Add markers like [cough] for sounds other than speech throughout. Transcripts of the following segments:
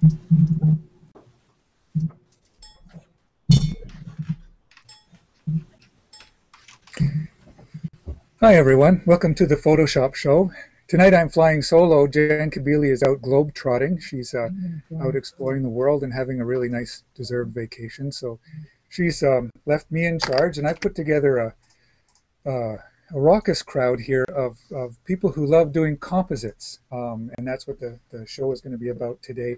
Hi everyone, welcome to the Photoshop show. Tonight I'm flying solo. Jan Kabili is out globe trotting. She's uh, out exploring the world and having a really nice deserved vacation. So she's um, left me in charge and I put together a, uh, a raucous crowd here of, of people who love doing composites. Um, and that's what the, the show is going to be about today,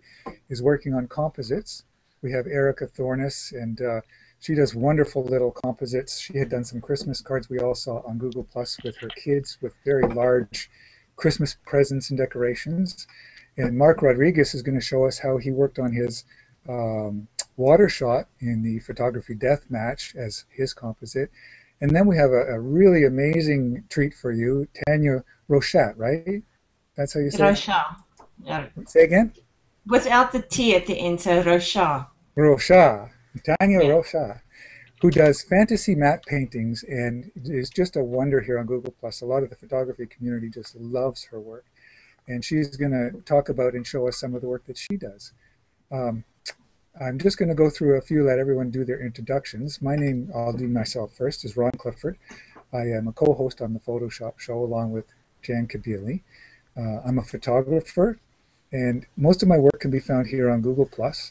is working on composites. We have Erika Thornes and uh, she does wonderful little composites. She had done some Christmas cards we all saw on Google Plus with her kids with very large Christmas presents and decorations. And Mark Rodriguez is going to show us how he worked on his um, water shot in the photography death match as his composite. And then we have a, a really amazing treat for you, Tanya Rochat, right? That's how you say Rochat. Yeah. Say again? Without the T at the end, so Rochat. Rochat. Tanya yeah. Rochat, who does fantasy matte paintings and is just a wonder here on Google Plus. A lot of the photography community just loves her work. And she's going to talk about and show us some of the work that she does. Um, I'm just going to go through a few, let everyone do their introductions. My name, I'll do myself first, is Ron Clifford. I am a co-host on the Photoshop show along with Jan Kabili. Uh, I'm a photographer and most of my work can be found here on Google+.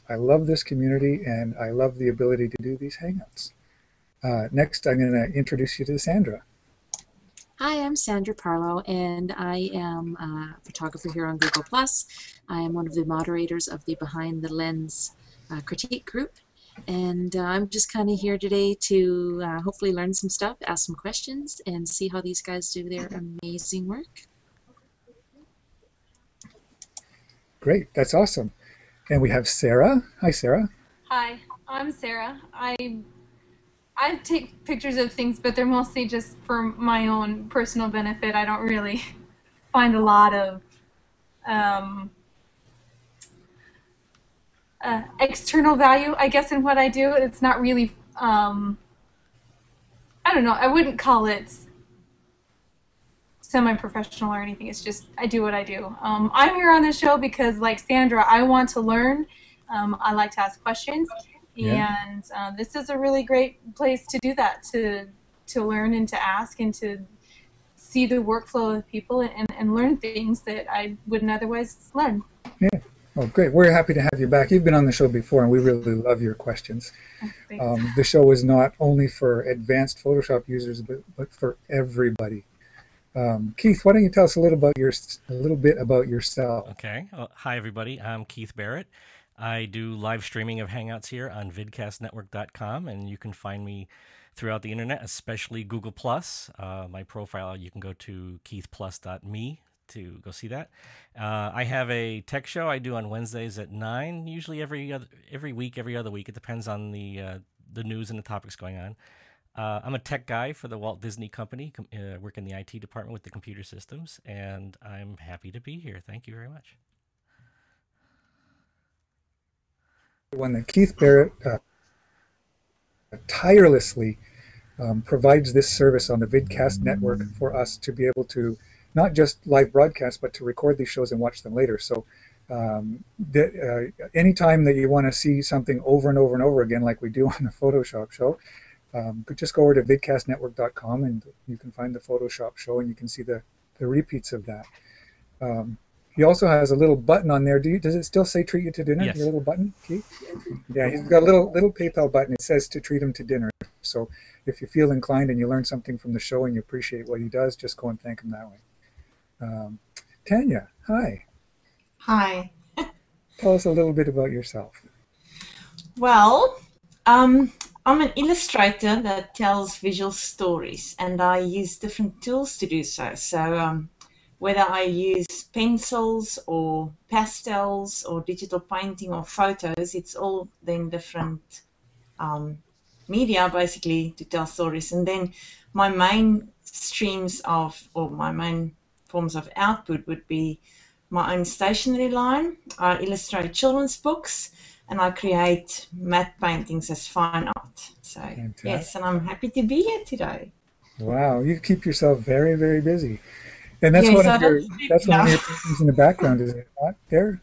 I love this community and I love the ability to do these Hangouts. Uh, next, I'm going to introduce you to Sandra. Hi, I'm Sandra Parlow, and I am a photographer here on Google+. I am one of the moderators of the Behind the Lens uh, critique group, and uh, I'm just kind of here today to uh, hopefully learn some stuff, ask some questions, and see how these guys do their amazing work. Great, that's awesome. And we have Sarra. Hi, Sarra. Hi, I'm Sarra. I I take pictures of things, but they're mostly just for my own personal benefit. I don't really [laughs] find a lot of um, uh, external value, I guess, in what I do. It's not really, um, I don't know, I wouldn't call it semi-professional or anything. It's just I do what I do. Um, I'm here on the show because, like Sandra, I want to learn. Um, I like to ask questions, yeah. and uh, this is a really great place to do that to to learn and to ask and to see the workflow of people and, and learn things that I wouldn't otherwise learn. Yeah. Oh, great. We're happy to have you back. You've been on the show before, and we really love your questions. Oh, um, the show is not only for advanced Photoshop users, but, but for everybody. Um, Keith, why don't you tell us a little about your a little bit about yourself? Okay. Well, hi, everybody. I'm Keith Barrett. I do live streaming of Hangouts here on vidcastnetwork.com, and you can find me throughout the internet, especially Google Plus. Uh, my profile, you can go to keithplus.me to go see that. Uh, I have a tech show I do on Wednesdays at nine, usually every other, every week, every other week. It depends on the uh, the news and the topics going on. Uh, I'm a tech guy for the Walt Disney Company, uh, work in the IT department with the computer systems, and I'm happy to be here. Thank you very much. One that Keith Barrett uh, tirelessly um, provides this service on the Vidcast network for us to be able to not just live broadcast, but to record these shows and watch them later. So um, that, uh, anytime that you want to see something over and over and over again, like we do [laughs] on the Photoshop show, um, just go over to vidcastnetwork.com and you can find the Photoshop show and you can see the, the repeats of that. Um, he also has a little button on there. Do you, does it still say treat you to dinner? Yes. Your little button, Keith? Yeah, he's got a little little PayPal button. It says to treat him to dinner. So if you feel inclined and you learn something from the show and you appreciate what he does, just go and thank him that way. Um, Tanya, hi. Hi. [laughs] Tell us a little bit about yourself. Well, um, I'm an illustrator that tells visual stories, and I use different tools to do so. So, um, whether I use pencils or pastels or digital painting or photos, it's all then different um, media basically to tell stories. And then my main streams of, or my main forms of output would be my own stationery line. I illustrate children's books and I create matte paintings as fine art. So yes, and I'm happy to be here today. Wow, you keep yourself very, very busy. And that's yes, one of your that's one of your paintings in the background, is it not there?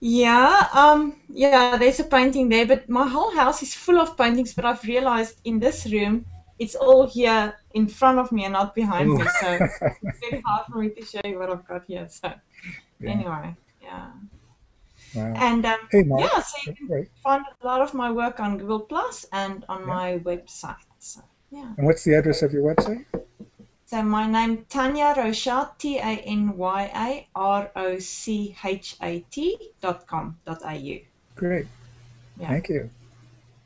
Yeah, um, yeah, there's a painting there, but my whole house is full of paintings, but I've realized in this room it's all here in front of me and not behind me, so it's very hard for me to show you what I've got here. So Yeah. anyway, yeah. Wow. And um, Hey, yeah, so you can Right. find a lot of my work on Google Plus and on Yeah. my website. So yeah. And what's the address of your website? So my name Tanya Rochat T A N Y A R O C H A T dot com dot au. Great. Yeah. Thank you.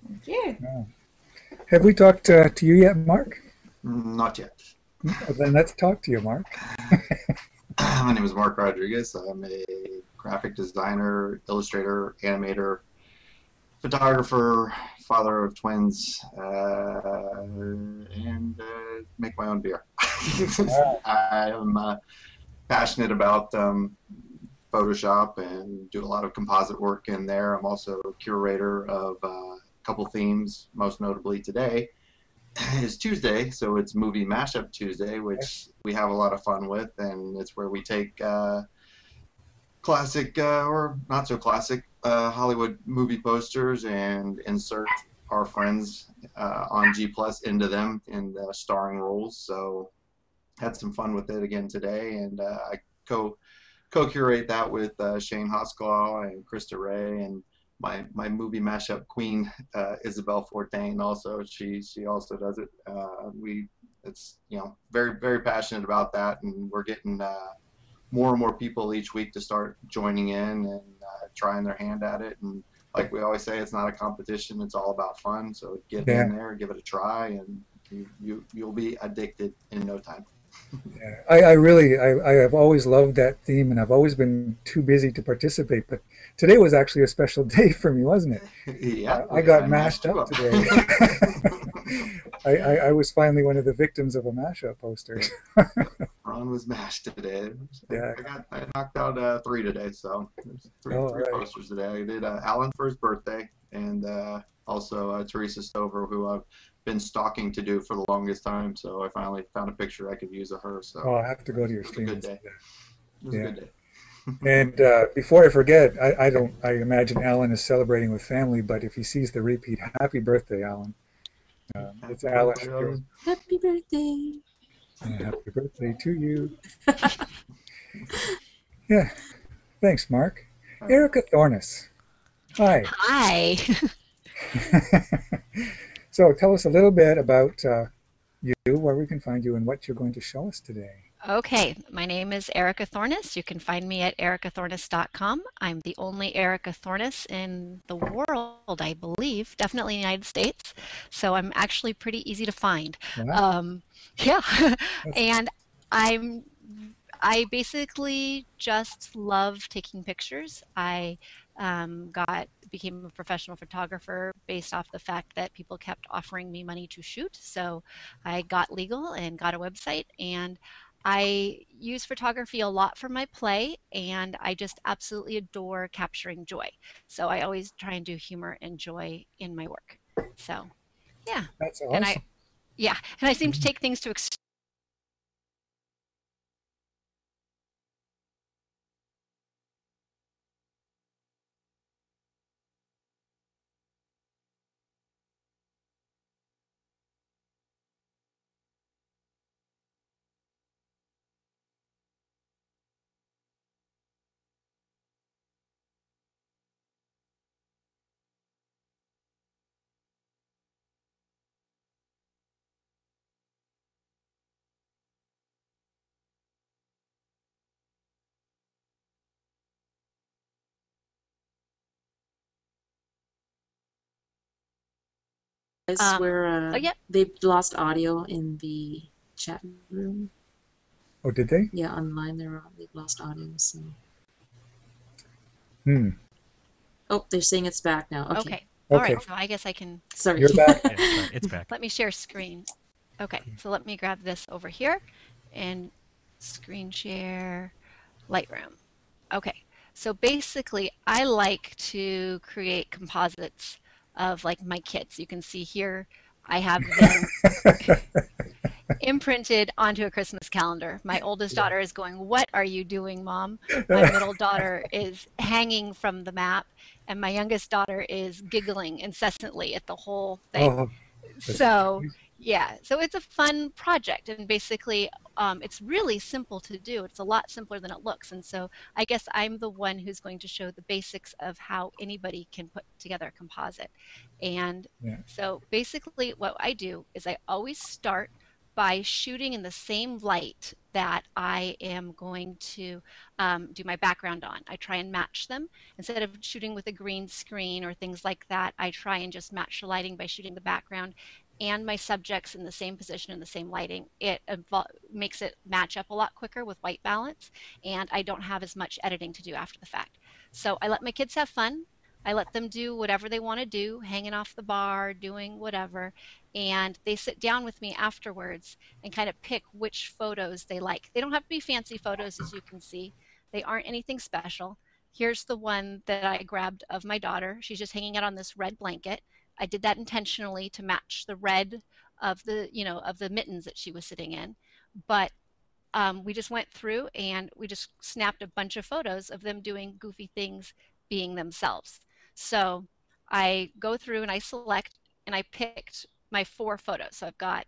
Thank you. Have we talked uh, to you yet, Mark? Not yet. Well, then let's talk to you, Mark. [laughs] My name is Mark Rodriguez. I'm a graphic designer, illustrator, animator, photographer, father of twins, uh, and uh, make my own beer. [laughs] I am uh, passionate about um, Photoshop and do a lot of composite work in there. I'm also a curator of uh, couple themes, most notably today [laughs] is Tuesday, so it's Movie Mashup Tuesday, which we have a lot of fun with, and it's where we take uh, classic uh, or not so classic uh, Hollywood movie posters and insert our friends uh, on G Plus into them in the starring roles. So had some fun with it again today, and uh, I co co-curate that with uh, Shane Hoskelaw and Krista Ray and my my movie mashup queen uh, Isabel Fortain also she she also does it. Uh, we it's you know very very passionate about that, and we're getting uh, more and more people each week to start joining in and uh, trying their hand at it. And like we always say, it's not a competition; it's all about fun. So get Yeah. in there, give it a try, and you, you you'll be addicted in no time. Yeah, I, I really, I, I have always loved that theme, and I've always been too busy to participate. But today was actually a special [laughs] day for me, wasn't it? yeah, I got I mashed up today. [laughs] I, I, I was finally one of the victims of a mashup poster. [laughs] Ron was mashed today. Yeah. I got I knocked out uh, three today, so three, Oh, three right. posters today. I did uh, Alan for his birthday, and uh, also uh, Teresa Stover, who I've been stalking to do for the longest time. So I finally found a picture I could use of her. So Oh, I have to go to your It was a stream. good and day. that. it was yeah. a good day. [laughs] And uh, before I forget, I, I don't. I imagine Alan is celebrating with family, but if he sees the repeat, happy birthday, Alan. Um, it's Alan. birthday, Happy birthday. Yeah, happy birthday to you. [laughs] yeah. Thanks, Mark. Erika Thornes. Hi. Hi. [laughs] so tell us a little bit about uh, you, where we can find you, and what you're going to show us today. Okay, my name is Erika Thornes. You can find me at erikathornes.com. I'm the only Erika Thornes in the world, I believe, definitely in the United States. So I'm actually pretty easy to find. Wow. Um, [laughs] yeah, and I'm I basically just love taking pictures. I um, got became a professional photographer based off the fact that people kept offering me money to shoot. So I got legal and got a website and I use photography a lot for my play, and I just absolutely adore capturing joy. So I always try and do humor and joy in my work. So, yeah, That's awesome. and I, yeah, and I seem to take things to Um, where uh, oh, yeah. they've lost audio in the chat room. oh, did they? Yeah, online they're they've lost audio. So Hmm. oh, they're saying it's back now. Okay, okay. All Okay. right, so I guess I can sorry. You're back. [laughs] Yeah, it's, it's back. let me share screen. Okay, so let me grab this over here and screen share Lightroom. Okay, so basically I like to create composites of like my kids. You can see here I have them [laughs] imprinted onto a Christmas calendar. My oldest daughter is going, What are you doing, mom? [laughs] My middle daughter is hanging from the map, and my youngest daughter is giggling incessantly at the whole thing. Oh, so, yeah, so it's a fun project, and basically, um, it's really simple to do. It's a lot simpler than it looks. And so, I guess I'm the one who's going to show the basics of how anybody can put together a composite. And Yeah. so, basically, what I do is I always start by shooting in the same light that I am going to um, do my background on. I try and match them. Instead of shooting with a green screen or things like that, I try and just match the lighting by shooting the background and my subjects in the same position in the same lighting. It makes it match up a lot quicker with white balance, and I don't have as much editing to do after the fact. So I let my kids have fun. I let them do whatever they want to do, hanging off the bar, doing whatever, and they sit down with me afterwards and kind of pick which photos they like. They don't have to be fancy photos, as you can see. They aren't anything special. Here's the one that I grabbed of my daughter. She's just hanging out on this red blanket. I did that intentionally to match the red of the, you know, of the mittens that she was sitting in. But um, we just went through and we just snapped a bunch of photos of them doing goofy things being themselves. So I go through and I select and I picked my four photos. So I've got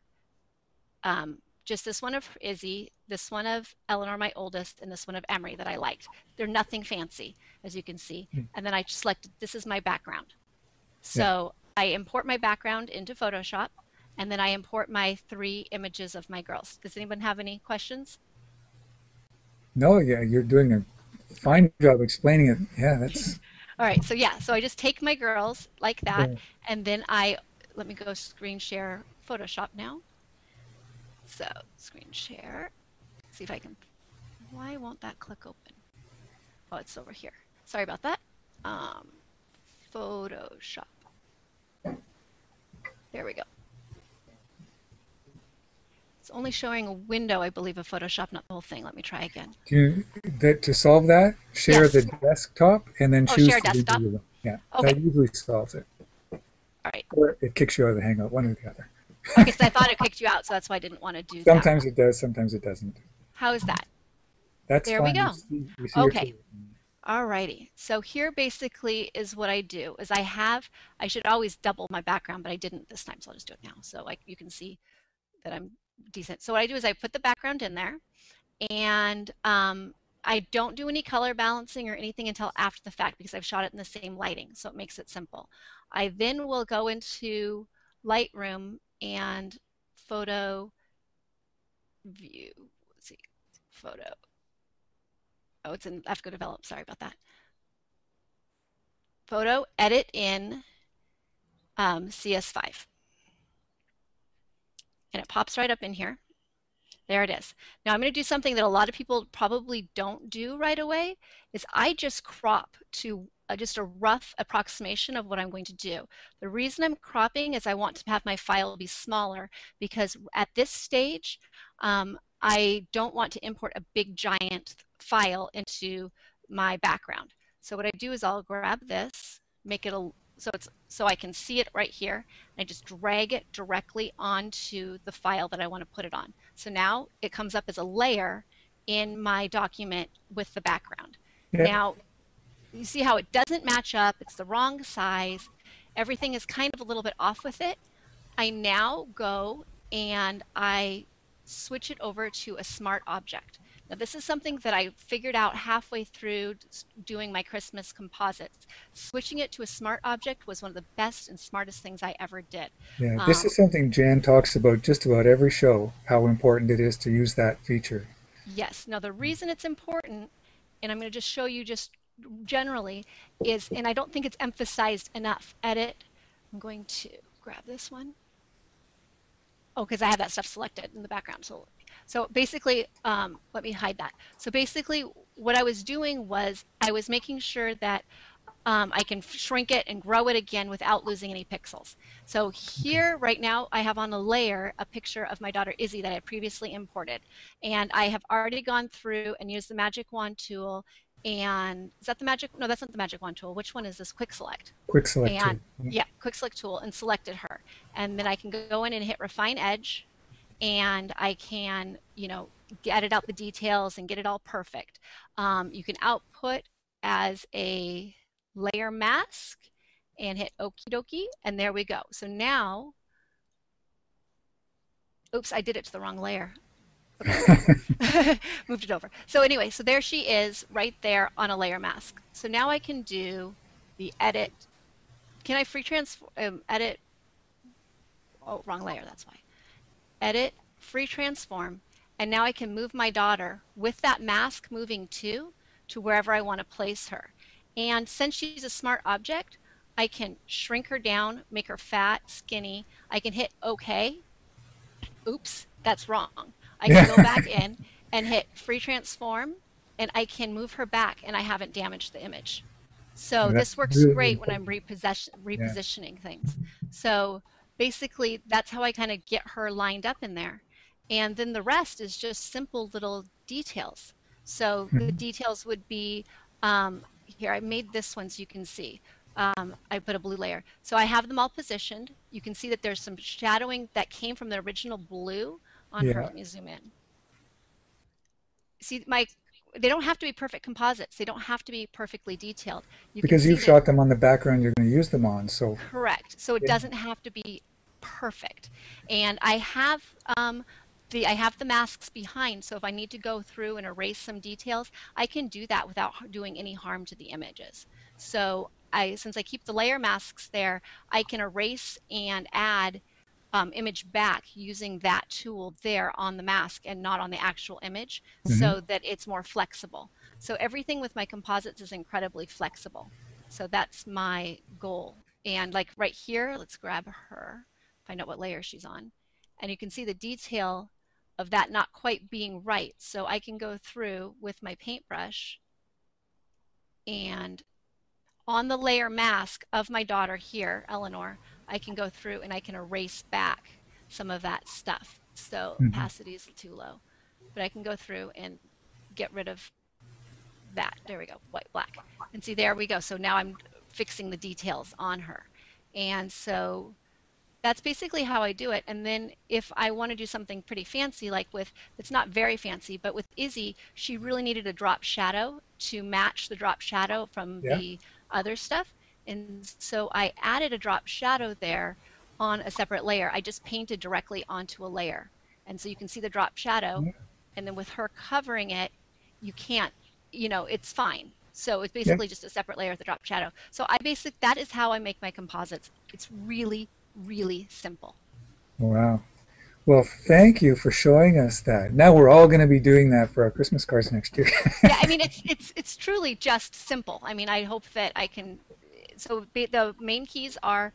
um, just this one of Izzy, this one of Eleanor, my oldest, and this one of Emery that I liked. They're nothing fancy, as you can see. Hmm. And then I selected this is my background. So I import my background into Photoshop, and then I import my three images of my girls. Does anyone have any questions? No, yeah, you're doing a fine job explaining it. Yeah, that's [laughs] All right, so yeah, so I just take my girls like that, Yeah. and then I let me go screen share Photoshop now. So screen share. See if I can. Why won't that click open? Oh, it's over here. Sorry about that. Um, Photoshop. There we go. It's only showing a window, I believe, of Photoshop, not the whole thing. Let me try again. You, that to solve that, share Yes. the desktop and then Oh, choose share the desktop? video. Yeah, Okay. that usually solves it. All right. Or it kicks you out of the Hangout, one or the other. Okay, so I [laughs] thought it kicked you out, so that's why I didn't want to do that. Sometimes it does, sometimes it doesn't. How is that? That's There we fine. go. see, we see Okay. Alrighty, so here basically is what I do, is I have, I should always double my background, but I didn't this time, so I'll just do it now. So like you can see that I'm decent. So what I do is I put the background in there, and um, I don't do any color balancing or anything until after the fact because I've shot it in the same lighting, so it makes it simple. I then will go into Lightroom and photo view, let's see, photo. Oh, it's in, go develop, sorry about that. Photo, edit in um, CS5. And it pops right up in here. There it is. Now I'm going to do something that a lot of people probably don't do right away, is I just crop to uh, just a rough approximation of what I'm going to do. The reason I'm cropping is I want to have my file be smaller because at this stage, um, I don't want to import a big giant file into my background. So what I do is I'll grab this, make it a so it's so I can see it right here. I just drag it directly onto the file that I want to put it on. So now it comes up as a layer in my document with the background. Now you see how it doesn't match up, it's the wrong size, everything is kind of a little bit off with it. I now go and I switch it over to a smart object. Now this is something that I figured out halfway through doing my Christmas composites. Switching it to a smart object was one of the best and smartest things I ever did. Yeah, this Um, is something Jan talks about just about every show, how important it is to use that feature. Yes. Now the reason it's important, and I'm going to just show you just generally, is, and I don't think it's emphasized enough. Edit. I'm going to grab this one. Oh, because I have that stuff selected in the background. So, so basically, um, let me hide that. So basically, what I was doing was I was making sure that um, I can shrink it and grow it again without losing any pixels. So here, right now, I have on a layer a picture of my daughter Izzy that I previously imported. And I have already gone through and used the magic wand tool. And is that the magic? No, that's not the magic wand tool. Which one is this? Quick select. Quick select tool. Yeah, quick select tool and selected her. And then I can go in and hit refine edge and I can, you know, edit out the details and get it all perfect. Um, you can output as a layer mask and hit okie dokie, and there we go. So now, oops, I did it to the wrong layer. [laughs] [laughs] Moved it over. So anyway, so there she is right there on a layer mask. So now I can do the edit. Can I free transform, um, edit? Oh, wrong layer, that's why. Edit, free transform, and now I can move my daughter with that mask moving too to wherever I want to place her. And since she's a smart object, I can shrink her down, make her fat, skinny. I can hit OK. Oops, that's wrong. I can go back [laughs] in and hit free transform and I can move her back and I haven't damaged the image. So Yeah, this works really great when I'm repossession, repositioning things. So basically that's how I kind of get her lined up in there. And then the rest is just simple little details. So the Mhm. details would be, um, here I made this one so you can see. Um, I put a blue layer. So I have them all positioned. You can see that there's some shadowing that came from the original blue on her. Let me zoom in. See, my they don't have to be perfect composites. They don't have to be perfectly detailed. You because you've shot them on the background you're going to use them on. So Correct. So it Yeah. doesn't have to be perfect. And I have um, the I have the masks behind. So if I need to go through and erase some details, I can do that without doing any harm to the images. So I since I keep the layer masks there, I can erase and add um, image back using that tool there on the mask and not on the actual image so that it's more flexible. So everything with my composites is incredibly flexible. So that's my goal. And like right here, let's grab her, find out what layer she's on. And you can see the detail of that not quite being right. So I can go through with my paintbrush and on the layer mask of my daughter here, Eleanor, I can go through and I can erase back some of that stuff. So Mhm. opacity is too low. But I can go through and get rid of that. There we go, white, black. And see, there we go. So now I'm fixing the details on her. And so that's basically how I do it. And then if I want to do something pretty fancy, like with, it's not very fancy, but with Izzy, she really needed a drop shadow to match the drop shadow from Yeah. the other stuff. And so I added a drop shadow there on a separate layer. I just painted directly onto a layer. And so you can see the drop shadow. Yeah. And then with her covering it, you can't, you know, it's fine. So it's basically just a separate layer of the drop shadow. So I basic that is how I make my composites. It's really, really simple. wow. Well, thank you for showing us that. Now we're all going to be doing that for our Christmas cards next year. [laughs] yeah, I mean it's it's it's truly just simple. I mean, I hope that I can. So the main keys are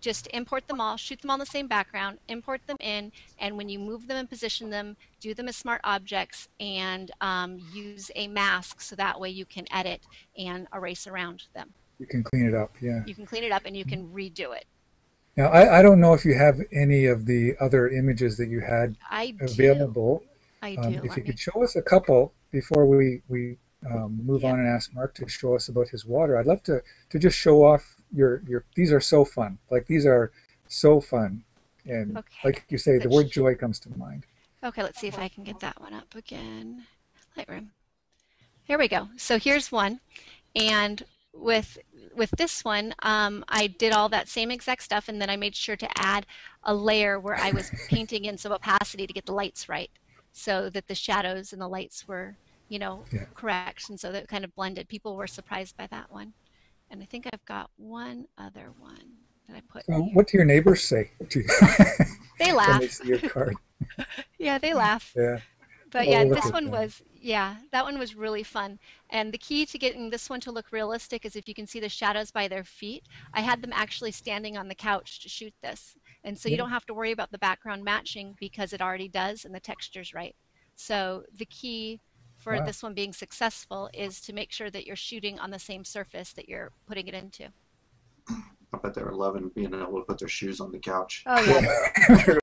just import them all, shoot them all in the same background, import them in, and when you move them and position them, do them as smart objects, and um, use a mask so that way you can edit and erase around them. you can clean it up. Yeah. You can clean it up and you can redo it. Now I, I don't know if you have any of the other images that you had I do. available. I do. Um, if Let you me- could show us a couple before we we um, move Yeah. on and ask Mark to show us about his water, I'd love to to just show off your your. These are so fun. Like these are so fun, and Okay. like you say, the word joy comes to mind. Okay, let's see if I can get that one up again. Lightroom. Here we go. So here's one. And with with this one, um, I did all that same exact stuff, and then I made sure to add a layer where I was [laughs] painting in some opacity to get the lights right, so that the shadows and the lights were, you know, Yeah. correct, and so that it kind of blended. People were surprised by that one. And I think I've got one other one that I put. So what do your neighbors say to you [laughs] [laughs] They laugh. they see your card? Yeah, they laugh. Yeah. But Oh, yeah, this one was, yeah, that one was really fun. And the key to getting this one to look realistic is if you can see the shadows by their feet. I had them actually standing on the couch to shoot this. And so you don't have to worry about the background matching because it already does and the texture's right. So the key for Wow. this one being successful is to make sure that you're shooting on the same surface that you're putting it into. I bet they were loving being able to put their shoes on the couch. Oh yeah.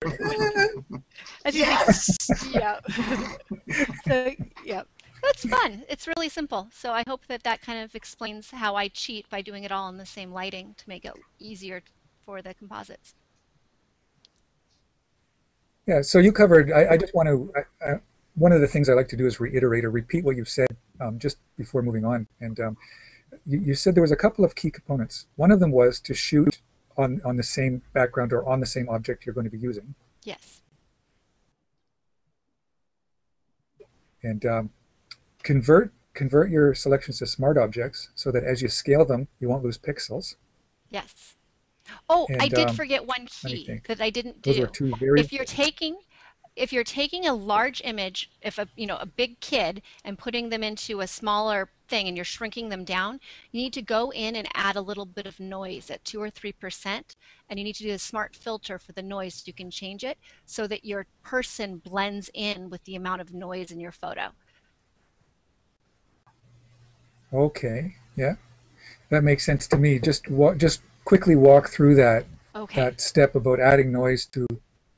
[laughs] As you think- [laughs] yeah. [laughs] so yeah, that's fun. It's really simple. So I hope that that kind of explains how I cheat by doing it all in the same lighting to make it easier for the composites. Yeah, so you covered, I, I just want to, I, I, one of the things I like to do is reiterate or repeat what you've said um, just before moving on. And um, you, you said there was a couple of key components. One of them was to shoot on, on the same background or on the same object you're going to be using. Yes. And um, convert convert your selections to smart objects so that as you scale them, you won't lose pixels. Yes. Oh, I did um, forget one key that I didn't Those do. are two very If you're taking if you're taking a large image, if a you know a big kid and putting them into a smaller thing and you're shrinking them down, you need to go in and add a little bit of noise at two or three percent, and you need to do a smart filter for the noise so you can change it so that your person blends in with the amount of noise in your photo. Okay, yeah, that makes sense to me. Just wa- just quickly walk through that Okay, that step about adding noise to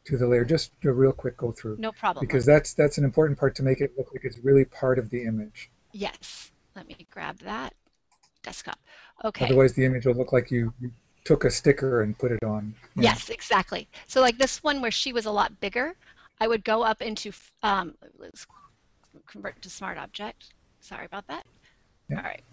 to the layer. Just a real quick go through no problem. because that's that's an important part to make it look like it's really part of the image. Yes, let me grab that desktop. Okay. Otherwise, the image will look like you, took a sticker and put it on. Yeah. Yes, exactly. So like this one where she was a lot bigger, I would go up into, um, let's convert to smart object. Sorry about that. Yeah. All right.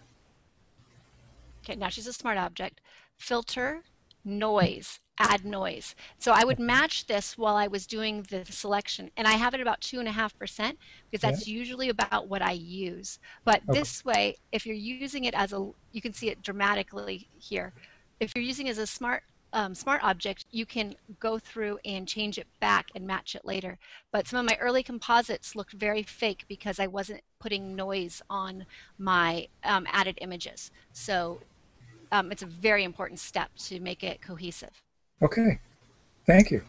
Okay, now she's a smart object. Filter, noise, add noise. So I would match this while I was doing the selection, and I have it about two and a half percent because that's usually about what I use. But Okay. this way, if you're using it as a, you can see it dramatically here. If you're using it as a smart um, smart object, you can go through and change it back and match it later. But some of my early composites looked very fake because I wasn't putting noise on my um, added images. So um, it's a very important step to make it cohesive. Okay. Thank you.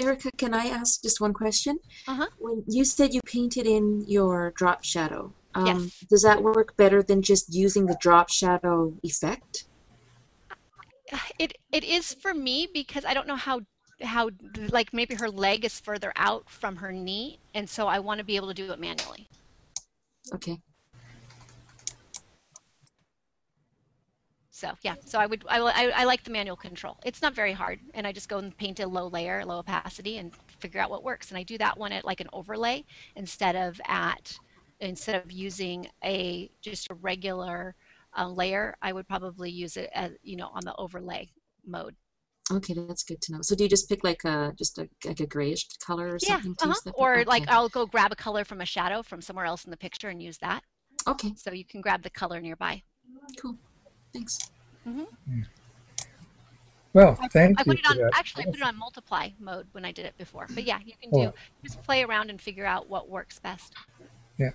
Erika, can I ask just one question? Uh-huh. When you said you painted in your drop shadow, um, Yes. does that work better than just using the drop shadow effect? It it is for me because I don't know how how like maybe her leg is further out from her knee, and so I want to be able to do it manually. Okay. So yeah, so I would I, I, I like the manual control. It's not very hard, and I just go and paint a low layer, low opacity, and figure out what works. And I do that one at like an overlay instead of at instead of using a just a regular uh, layer. I would probably use it as you know on the overlay mode. Okay, that's good to know. So do you just pick like a just a like a grayish color or Yeah, something to uh-huh. or like. I'll go grab a color from a shadow from somewhere else in the picture and use that. okay, So you can grab the color nearby. cool. Thanks. Mm-hmm. Hmm. Well, I, thank I you put it on actually I put it on multiply mode when I did it before. But yeah, you can do Oh. just play around and figure out what works best. Yeah.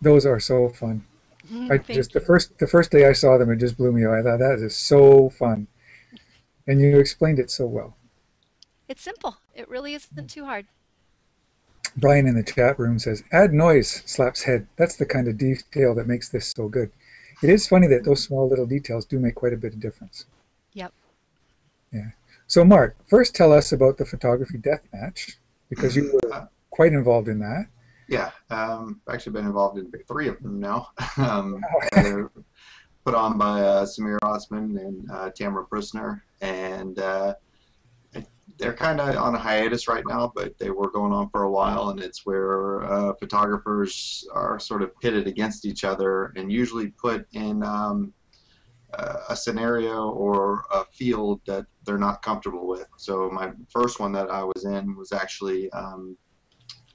Those are so fun. Mm-hmm. I Thank just the first the first day I saw them, it just blew me away. I thought that is so fun, and you explained it so well. It's simple. It really isn't hmm. too hard. Brian in the chat room says, "Add noise." Slaps head. That's the kind of detail that makes this so good. It is funny that those small little details do make quite a bit of difference. Yep. Yeah. So, Mark, first tell us about the photography death match because you were quite involved in that. Yeah, um, I've actually been involved in three of them now. [laughs] um, they're put on by uh, Samir Osman and uh, Tamara Brusner, and uh, they're kind of on a hiatus right now, but they were going on for a while, and it's where uh, photographers are sort of pitted against each other and usually put in um, a scenario or a field that they're not comfortable with. So my first one that I was in was actually um,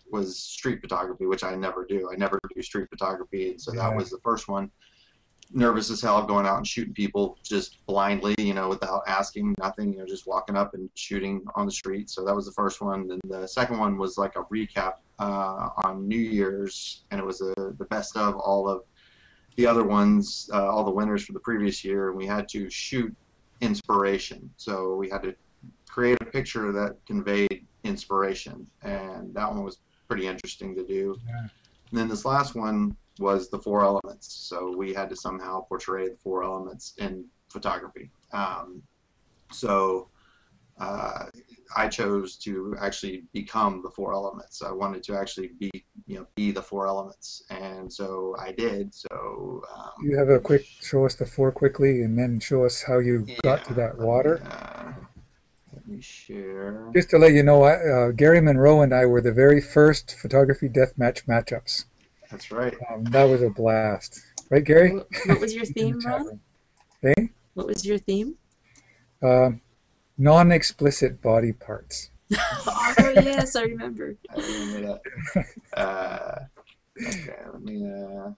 was street photography, which I never do. I never do street photography, and so Yeah. that was the first one. Nervous as hell, going out and shooting people just blindly, you know, without asking nothing, you know, just walking up and shooting on the street. So that was the first one. And the second one was like a recap uh, on New Year's, and it was a, the best of all of the other ones, uh, all the winners for the previous year, and we had to shoot inspiration. So we had to create a picture that conveyed inspiration, and that one was pretty interesting to do. Yeah. And then this last one was the four elements. So we had to somehow portray the four elements in photography. Um, so uh, I chose to actually become the four elements. I wanted to actually be, you know, be the four elements, and so I did. So um, You have a quick show us the four quickly, and then show us how you got to that water. Uh, let me share. Just to let you know, uh, Gary Monroe and I were the very first photography deathmatch matchups. That's right. Um, that was a blast, right, Gary? What, what was your In [laughs] the theme, Ron? room. Hey, What was your theme? um, non-explicit body parts. [laughs] oh yes, I remember. [laughs] I remember that. Uh, okay, let me. Uh,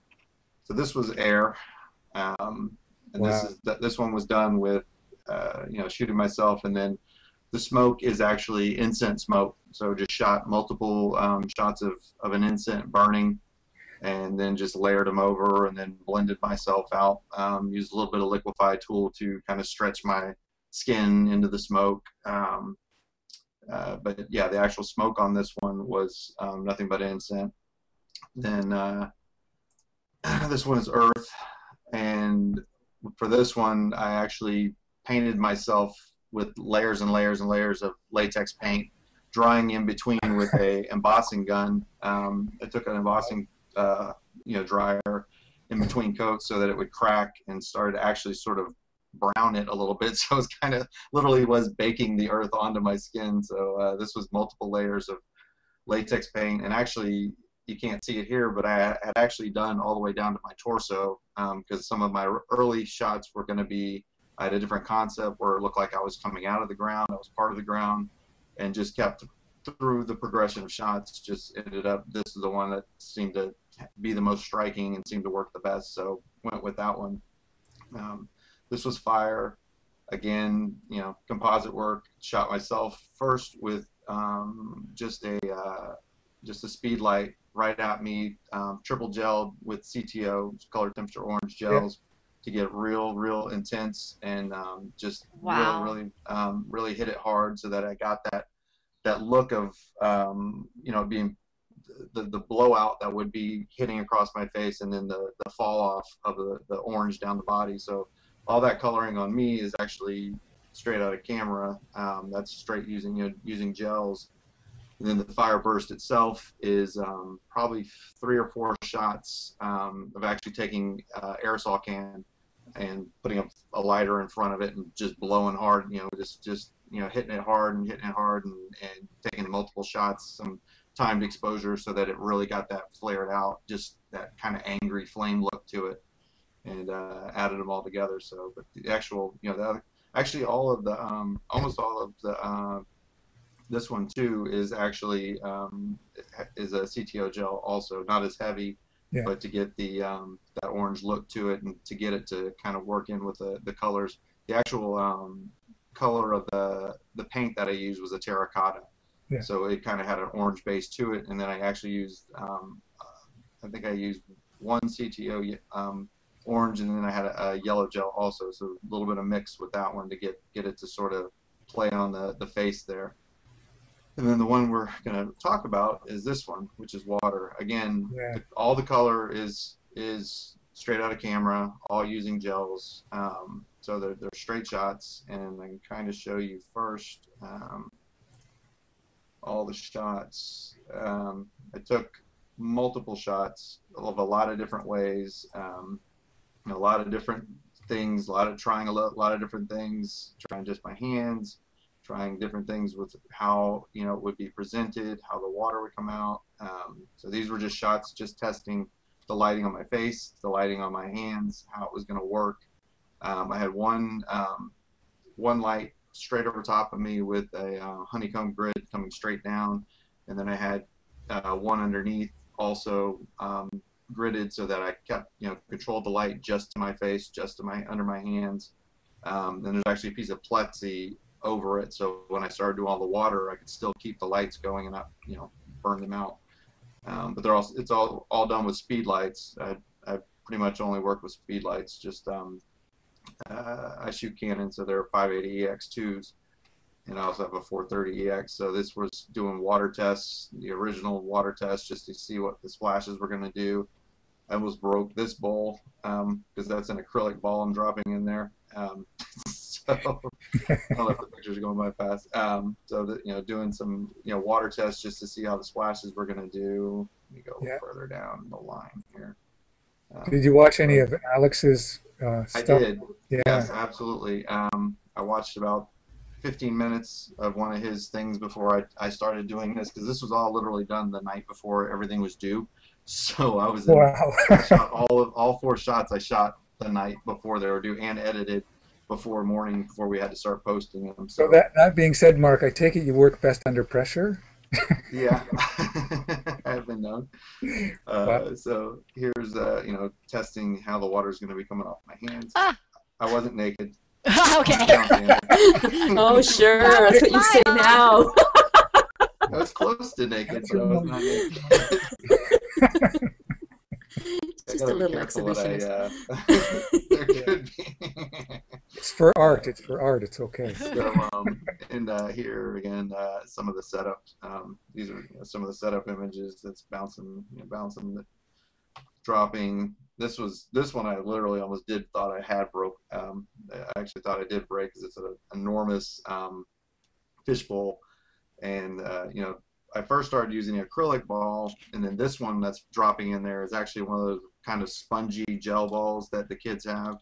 so this was air, um, and Wow. this is this one was done with, uh, you know, shooting myself, and then the smoke is actually incense smoke. So just shot multiple um, shots of of an incense burning, and then just layered them over, and then blended myself out. Um, used a little bit of liquefy tool to kind of stretch my skin into the smoke. Um, uh, but yeah, the actual smoke on this one was um, nothing but incense. Then uh, [clears throat] this one is earth, and for this one, I actually painted myself with layers and layers and layers of latex paint, drying in between with a embossing gun. Um, I took an embossing, uh, you know, dryer in between coats so that it would crack and started to actually sort of brown it a little bit. [laughs] So it was kind of literally was baking the earth onto my skin. So uh, this was multiple layers of latex paint, and actually you can't see it here, but I had actually done all the way down to my torso because some of my early shots were going to be. I had a different concept where it looked like I was coming out of the ground, I was part of the ground, and just kept through the progression of shots. Just ended up. This is the one that seemed to be the most striking and seemed to work the best. So went with that one. Um, this was fire. Again, you know, composite work. Shot myself first with um, just a uh, just a speed light right at me, um, triple gelled with CTO, color temperature orange gels, to get real, real intense and um, just Wow. really, really, um, really hit it hard so that I got that that look of um, you know being the, the blowout that would be hitting across my face and then the, the fall off of the, the orange down the body. So all that coloring on me is actually straight out of camera. Um, that's straight using you know, using gels. And then the fire burst itself is um, probably three or four shots um, of actually taking uh, aerosol can and putting a, a lighter in front of it and just blowing hard, you know, just just you know hitting it hard and hitting it hard and, and taking multiple shots, some timed exposure so that it really got that flared out, just that kind of angry flame look to it, and uh, added them all together. So, but the actual, you know, the other, actually all of the um, almost all of the uh, this one too is actually um, is a CTO gel also, not as heavy, Yeah. but to get the um, that orange look to it and to get it to kind of work in with the, the colors. The actual um, color of the the paint that I used was a terracotta, Yeah. so it kind of had an orange base to it. And then I actually used um, I think I used one CTO um, orange, and then I had a, a yellow gel also, so a little bit of mix with that one to get get it to sort of play on the the face there. And then the one we're going to talk about is this one, which is water. Again, Yeah. the, all the color is is straight out of camera, all using gels. Um, so they're, they're straight shots, and I can kind of show you first um, all the shots. Um, I took multiple shots of a lot of different ways, um, a lot of different things, a lot of trying a lot, lot of different things, trying just my hands, trying different things with how you know it would be presented, how the water would come out. Um, so these were just shots, just testing the lighting on my face, the lighting on my hands, how it was going to work. Um, I had one um, one light straight over top of me with a uh, honeycomb grid coming straight down, and then I had uh, one underneath also um, gridded so that I kept you know controlled the light just to my face, just to my under my hands. Um, then there's actually a piece of plexi over it, so when I started doing all the water, I could still keep the lights going and not you know burn them out. Um, but they're all it's all all done with speed lights. I, I pretty much only work with speed lights. Just um, uh, I shoot Canon, so they're 580 EX2s, and I also have a 430 EX. So this was doing water tests, the original water test, just to see what the splashes were going to do. I almost broke this bowl because that's an acrylic ball I'm dropping in there. Um, [laughs] so I don't know if the pictures are going by fast. Um, so that you know, doing some you know water tests just to see how the splashes were going to do. Let me go Yeah. further down the line here. Um, Did you watch any of Alex's uh, I stuff? did. Yeah. Yes, absolutely. Um, I watched about 15 minutes of one of his things before I, I started doing this because this was all literally done the night before everything was due. [laughs] So I was in, Wow. [laughs] I shot all of all four shots I shot the night before they were due and edited before morning before we had to start posting them. so that, that being said, Mark, I take it you work best under pressure? [laughs] yeah, I have been known. Uh, so here's uh, you know testing how the water is going to be coming off my hands. Ah. I wasn't naked. [laughs] okay. [laughs] oh, sure. That's what you say now. [laughs] I was close to naked, but I was not naked. Just a little careful what I, exhibitionist. uh, there could be. It's for art. It's for art. It's okay. so, um, and uh, here again, uh, some of the setup. Um, these are you know, some of the setup images that's bouncing, you know, bouncing, the, dropping. This was this one I literally almost did thought I had broke. Um, I actually thought I did break because it's an enormous um, fishbowl, and uh, you know I first started using an acrylic ball, and then this one that's dropping in there is actually one of those kind of spongy gel balls that the kids have,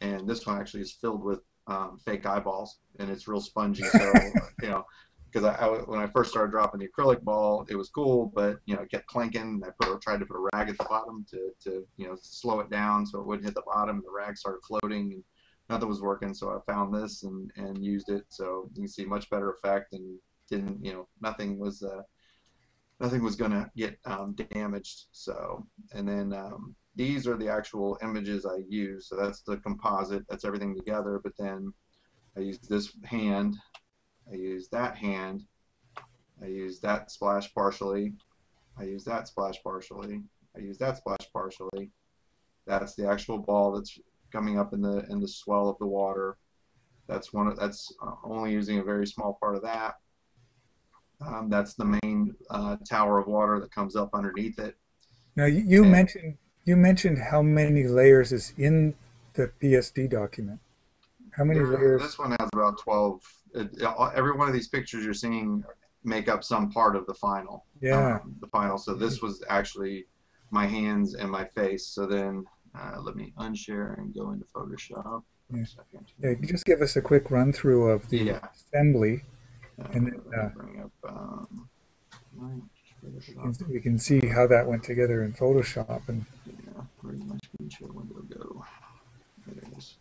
and this one actually is filled with um, fake eyeballs, and it's real spongy. So [laughs] you know, because I, I when I first started dropping the acrylic ball, it was cool, but you know, it kept clanking. I put tried to put a rag at the bottom to to you know slow it down so it wouldn't hit the bottom. The rag started floating, and nothing was working. So I found this and and used it. So you can see much better effect and didn't you know nothing was uh, nothing was going to get um, damaged so and then um, these are the actual images I use so that's the composite that's everything together but then I use this hand I use that hand I use that splash partially I use that splash partially I use that splash partially that's the actual ball that's coming up in the in the swell of the water that's one of, that's uh, only using a very small part of that um, that's the main uh, tower of water that comes up underneath it. Now you, you And- mentioned you mentioned how many layers is in the PSD document. How many layers? This one has about 12. All- every one of these pictures you're seeing make up some part of the final. Yeah. um, the final. So this was actually my hands and my face. So then uh, let me unshare and go into Photoshop. Yeah. Yeah, you just give us a quick run through of the Yeah. assembly. Uh, And then, uh, bring up. Um, We Photoshop. can, we can see how that went together in Photoshop. And Yeah, where did my screen share window go? There it is.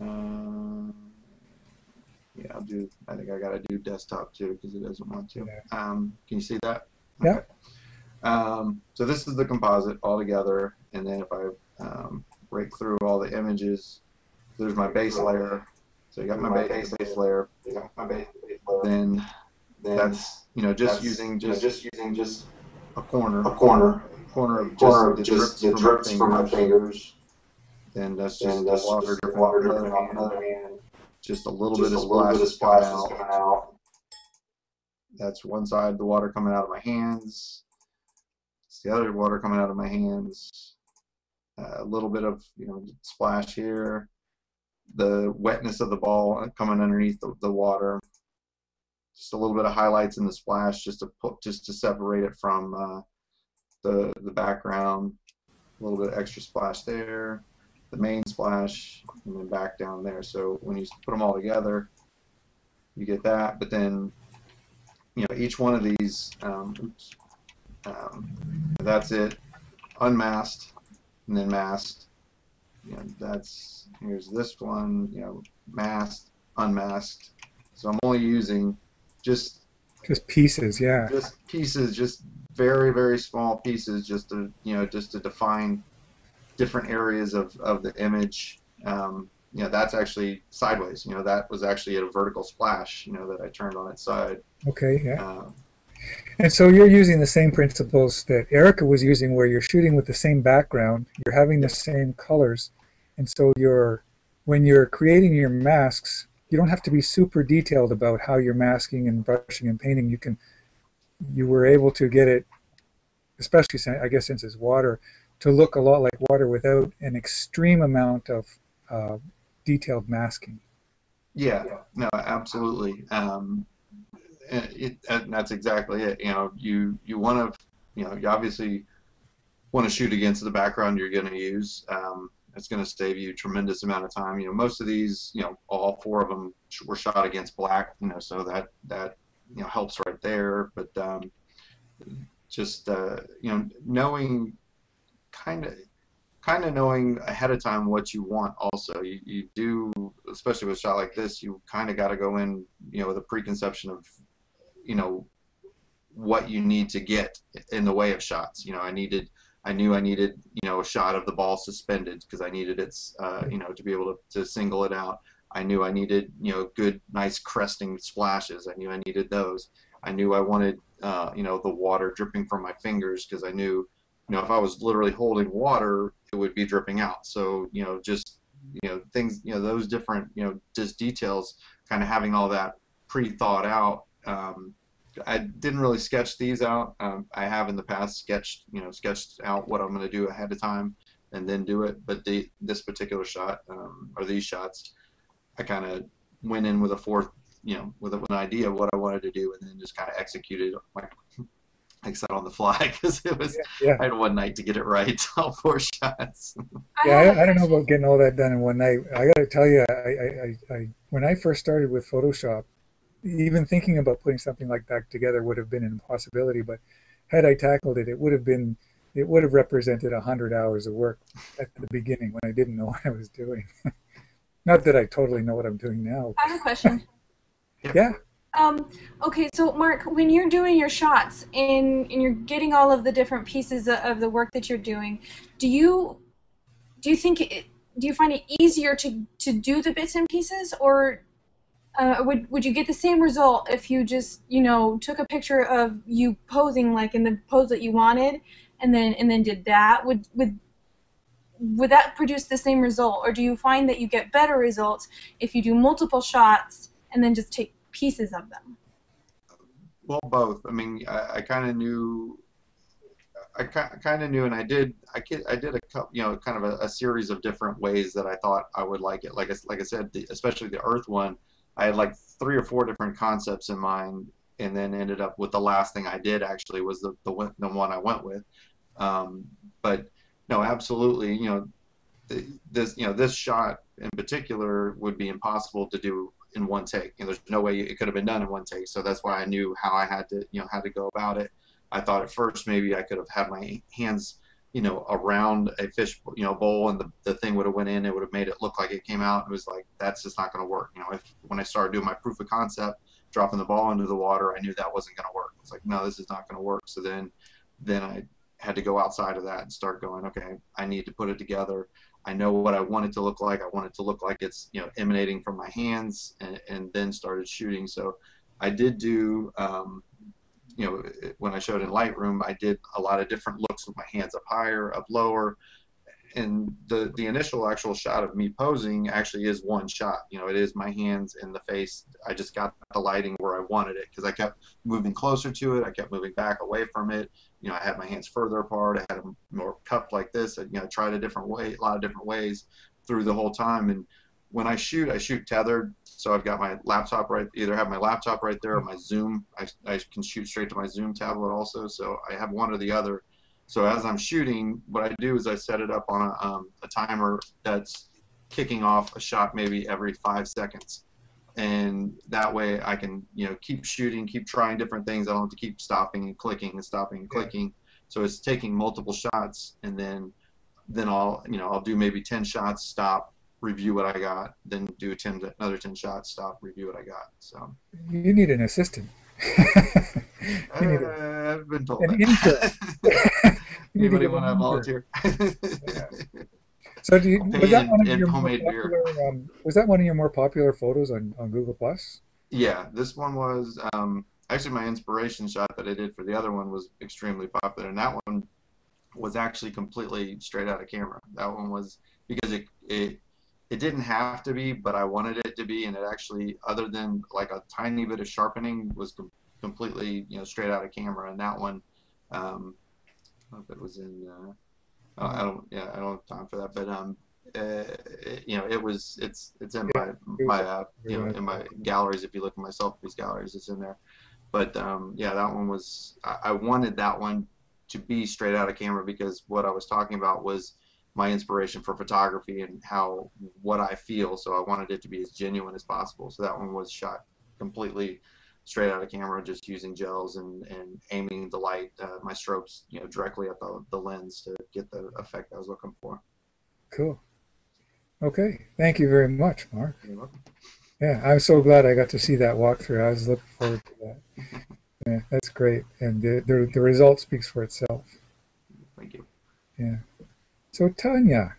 Um, yeah, I'll do. I think I gotta do desktop too because it doesn't want to. Um, can you see that? Yeah. Um, so this is the composite all together, and then if I um, break through all the images, there's my base layer. So you got my base base layer. Then that's you know just using just just using just a corner a corner, corner of just corner the of just drips the drips from my fingers, Then that's just and the that's water just the dripping water off dripping another off hand. another hand. Just a little Just bit of splash bit of is coming out. coming out. That's one side, the water coming out of my hands. It's the other water coming out of my hands. Uh, a little bit of you know splash here. The wetness of the ball coming underneath the, the water. Just a little bit of highlights in the splash, just to put, just to separate it from uh, the the background. A little bit of extra splash there. The main splash, and then back down there. So when you put them all together, you get that. But then you know, each one of these, um, oops, um, that's it, unmasked, and then masked. You know, that's, here's this one, you know, masked, unmasked. So I'm only using just, just pieces, yeah. just pieces, just very, very small pieces, just to, you know, just to define different areas of, of the image. Um, you know, that's actually sideways. You know, that was actually at a vertical splash, you know, that I turned on its side. Okay, yeah. Um, And so you're using the same principles that Erika was using, where you're shooting with the same background, you're having the same colors, and so you're when you're creating your masks, you don't have to be super detailed about how you're masking and brushing and painting. You can you were able to get it, especially I guess since it's water, to look a lot like water without an extreme amount of uh, detailed masking. Yeah, no, absolutely. Um, and it, and that's exactly it. You know, you you want to, you know, you obviously want to shoot against the background you're going to use. Um, it's going to save you a tremendous amount of time. You know, most of these, you know, all four of them were shot against black. You know, so that that you know helps right there. But um, just uh, you know, knowing kind of kind of knowing ahead of time what you want also. You, you do especially with a shot like this you kind of got to go in you know with a preconception of you know what you need to get in the way of shots. You know i needed i knew i needed you know a shot of the ball suspended because i needed its uh, you know to be able to, to single it out. I knew i needed you know good nice cresting splashes. I knew i needed those. I knew i wanted uh, you know the water dripping from my fingers because i knew you know if i was literally holding water it would be dripping out. So you know, just you know, things, you know, those different, you know, just details, kind of having all that pre-thought out. Um, I didn't really sketch these out. Um, I have in the past sketched, you know, sketched out what I'm going to do ahead of time and then do it. But the this particular shot um, or these shots, I kind of went in with a fourth, you know, with, an idea of what I wanted to do, and then just kind of executed like like I said on the fly [laughs] because it was yeah, yeah. I had one night to get it right, [laughs] all four shots. yeah, I, I, don't know about getting all that done in one night. I got to tell you, I, I, I, when I first started with Photoshop, even thinking about putting something like that together would have been an impossibility. But had I tackled it, it would have been it would have represented a hundred hours of work at the beginning when I didn't know [laughs] what I was doing. Not that I totally know what I'm doing now. I have a question. yeah. Um, okay, so Mark, when you're doing your shots and, and you're getting all of the different pieces of, the work that you're doing, do you do you think it, do you find it easier to, to do the bits and pieces, or uh, would would you get the same result if you just you know took a picture of you posing like in the pose that you wanted, and then and then did that? Would would would that produce the same result, or do you find that you get better results if you do multiple shots and then just take pieces of them? Well, both. I mean, I, I kind of knew. I kind of knew, and I did. I. I did a couple, you know, kind of a, a, series of different ways that I thought I would like it. Like I, like I said, the, especially the Earth one, I had like three or four different concepts in mind, and then ended up with the last thing I did. Actually, was the the, the one I went with. Um, but no, absolutely. You know, this you know this shot in particular would be impossible to do in one take. You know, there's no way it could have been done in one take. So that's why I knew how I had to, you know, how to go about it. I thought at first maybe I could have had my hands, you know, around a fish, you know, bowl, and the, the thing would have went in. It would have made it look like it came out. It was like that's just not going to work. You know, if when I started doing my proof of concept, dropping the ball into the water, I knew that wasn't going to work. It's like no, this is not going to work. So then, then I had to go outside of that and start going. Okay, I need to put it together. I know what I want it to look like. I want it to look like it's you know emanating from my hands, and, and then started shooting. So I did do um, you know when I showed in Lightroom, I did a lot of different looks with my hands up higher, up lower, and the the initial actual shot of me posing actually is one shot. You know, it is my hands in the face. I just got the lighting where I wanted it because I kept moving closer to it. I kept moving back away from it you know, I had my hands further apart. I had them more cupped like this. I, you know, tried a different way, a lot of different ways through the whole time. And when I shoot, I shoot tethered. So I've got my laptop right, either have my laptop right there or my Zoom. I, I can shoot straight to my Zoom tablet also. So I have one or the other. So as I'm shooting, what I do is I set it up on a, um, a timer that's kicking off a shot maybe every five seconds and that way I can you know keep shooting, keep trying different things. I don't have to keep stopping and clicking and stopping and clicking. So it's taking multiple shots, and then then I'll you know I'll do maybe ten shots, stop, review what I got, then do 10, another ten shots, stop, review what I got. So you need an assistant. [laughs] uh, I've been told. An intern. [laughs] [laughs] Anybody want to volunteer? So you, was that one of your more popular, um, was that one of your more popular photos on, on Google Plus? Yeah, this one was um, actually my inspiration shot that I did for the other one was extremely popular, and that one was actually completely straight out of camera. That one was because it it it didn't have to be, but I wanted it to be, and it actually, other than like a tiny bit of sharpening, was com- completely you know straight out of camera. And that one, um, I don't know if it was in. Uh, I don't, yeah, I don't have time for that, but um, uh, you know, it was, it's, it's in my, my, uh, you know, in my galleries. If you look at my selfies galleries, it's in there. But um, yeah, that one was, I, I wanted that one to be straight out of camera because what I was talking about was my inspiration for photography and how what I feel. So I wanted it to be as genuine as possible. So that one was shot completely straight out of camera, just using gels and, and aiming the light, uh, my strobes, you know, directly at the, the lens to get the effect I was looking for. Cool. Okay, thank you very much, Mark. You're welcome. Yeah, I'm so glad I got to see that walkthrough. I was looking forward to that. Yeah, that's great, and the the, the result speaks for itself. Thank you. Yeah. So Tanya,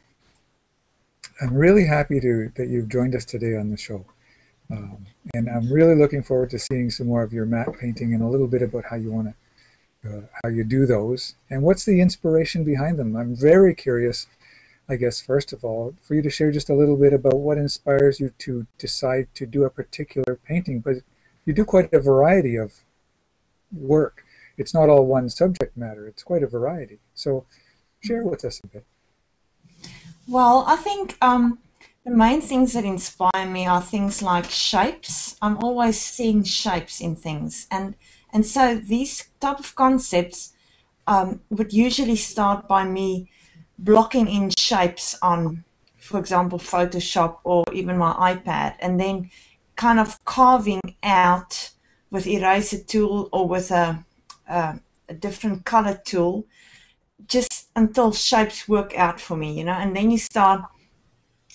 I'm really happy to that you've joined us today on the show, um, and I'm really looking forward to seeing some more of your matte painting and a little bit about how you want to, uh, how you do those, and what's the inspiration behind them. I'm very curious. I guess first of all, for you to share just a little bit about what inspires you to decide to do a particular painting, but you do quite a variety of work. It's not all one subject matter. It's quite a variety. So share with us a bit. Well, I think um, the main things that inspire me are things like shapes. I'm always seeing shapes in things, and and so these type of concepts um, would usually start by me blocking in shapes on, for example, Photoshop or even my iPad, and then kind of carving out with eraser tool or with a, a, a different color tool just until shapes work out for me, you know, and then you start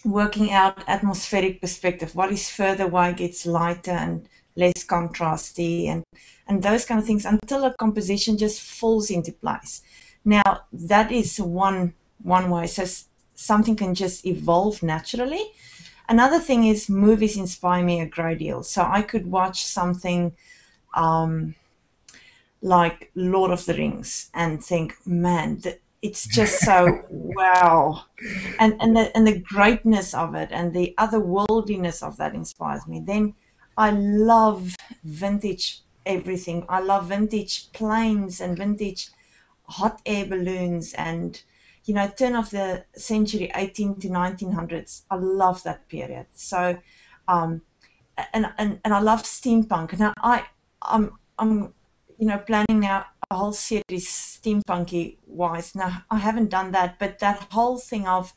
working out atmospheric perspective. What is further away gets lighter and less contrasty and and those kind of things until a composition just falls into place. Now that is one one way. So something can just evolve naturally. Another thing is movies inspire me a great deal. So I could watch something um, like Lord of the Rings and think, man, th- it's just so wow, and and the and the greatness of it and the otherworldliness of that inspires me. Then I love vintage everything. I love vintage planes and vintage hot air balloons and you know turn of the century 18 to 1900s. I love that period. So. Um, and, and, and I love steampunk. Now I I'm I'm you know planning now a whole series steampunky wise. Now I haven't done that, but that whole thing of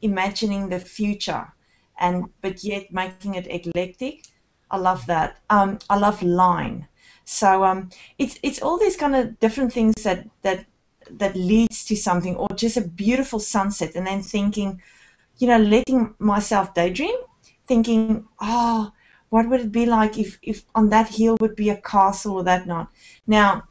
imagining the future and but yet making it eclectic, I love that. Um, I love line. So um, it's it's all these kind of different things that that that leads to something, or just a beautiful sunset, and then thinking, you know, letting myself daydream, thinking, oh, what would it be like if, if on that hill would be a castle or that not? Now,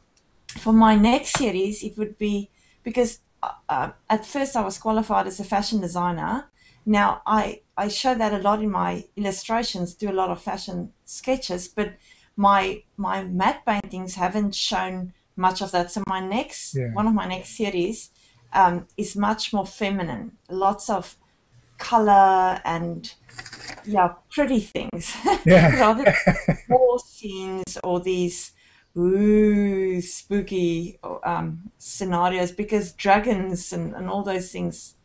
for my next series, it would be because uh, uh, at first I was qualified as a fashion designer. Now I I show that a lot in my illustrations, do a lot of fashion sketches, but my my matte paintings haven't shown much of that. So my next Yeah. one of my next series um, is much more feminine, lots of color and yeah, pretty things Yeah. [laughs] rather [laughs] than war scenes or these ooh spooky um, scenarios because dragons and, and all those things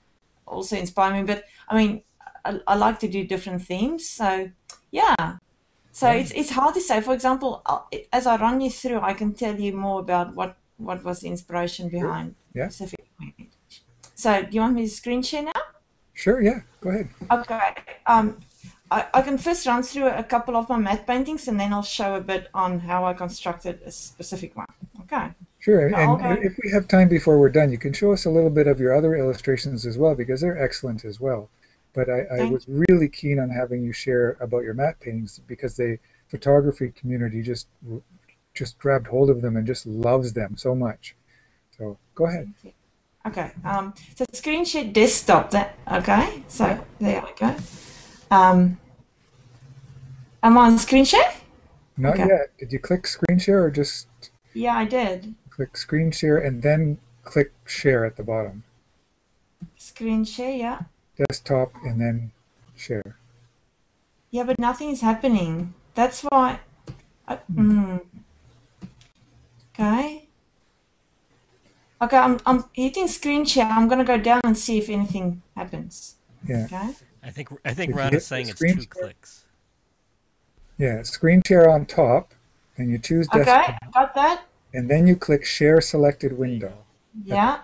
also inspire me. But I mean, I, I like to do different themes, so yeah. So Yeah. it's it's hard to say. For example, I'll- as I run you through, I can tell you more about what what was the inspiration behind Yeah. specific. So do you want me to screen share now? Sure, yeah, go ahead. Okay. Um, I, I can first run through a couple of my matte paintings and then I'll show a bit on how I constructed a specific one. Okay. Sure, and if we have time before we're done, you can show us a little bit of your other illustrations as well, because they're excellent as well. But I, I was really keen on having you share about your matte paintings because the photography community just just grabbed hold of them and just loves them so much. So go ahead. Okay. Um, so screen share desktop. That okay. So there we go. Um, am I on screen share? Not Okay. yet. Did you click screen share or just Yeah, I did. click screen share and then click share at the bottom? Screen share. Yeah. Desktop and then share. Yeah, but nothing is happening. That's why. I, mm. Okay. Okay, I'm, I'm hitting screen share. I'm gonna go down and see if anything happens. Yeah. Okay. I think I think Did Ron is saying it's two share? clicks. Yeah, screen share on top and you choose desktop Okay, got that. and then you click share selected window. Yeah.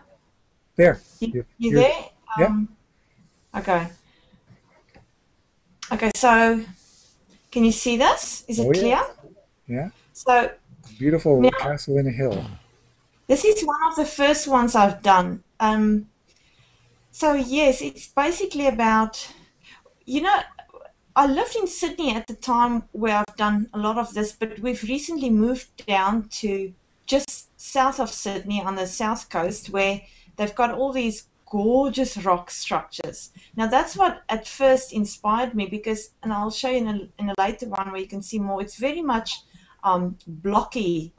There. You, You- you you're- there? Yeah. Um, okay. Okay, so can you see this? Is it Oh, yeah. clear? Yeah. So Beautiful Now- castle in a hill. This is one of the first ones I've done. Um, so yes, it's basically about, you know, I lived in Sydney at the time where I've done a lot of this, but we've recently moved down to just south of Sydney on the south coast where they've got all these gorgeous rock structures. Now that's what at first inspired me because, and I'll show you in a, in a later one where you can see more, it's very much um, blocky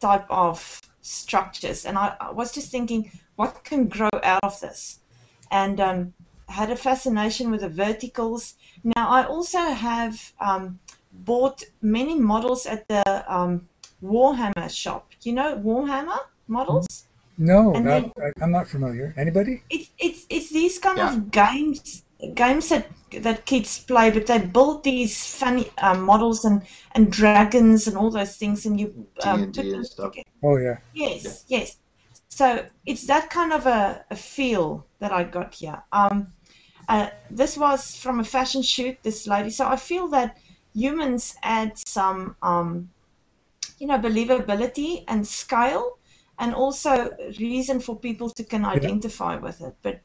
type of structures. And I, I was just thinking, what can grow out of this? And um, had a fascination with the verticals. Now, I also have um, bought many models at the um, Warhammer shop. You know Warhammer models? No, not, I, I'm not familiar. Anybody? It's it's it's these kind Yeah. of games games that that kids play, but they build these funny um, models and and dragons and all those things, and you um, D&D put them and stuff. together. Oh yeah. Yes, yes. So it's that kind of a, a feel that I got here. Um, uh, this was from a fashion shoot, this lady. So I feel that humans add some, um, you know, believability and scale, and also reason for people to can identify with it. But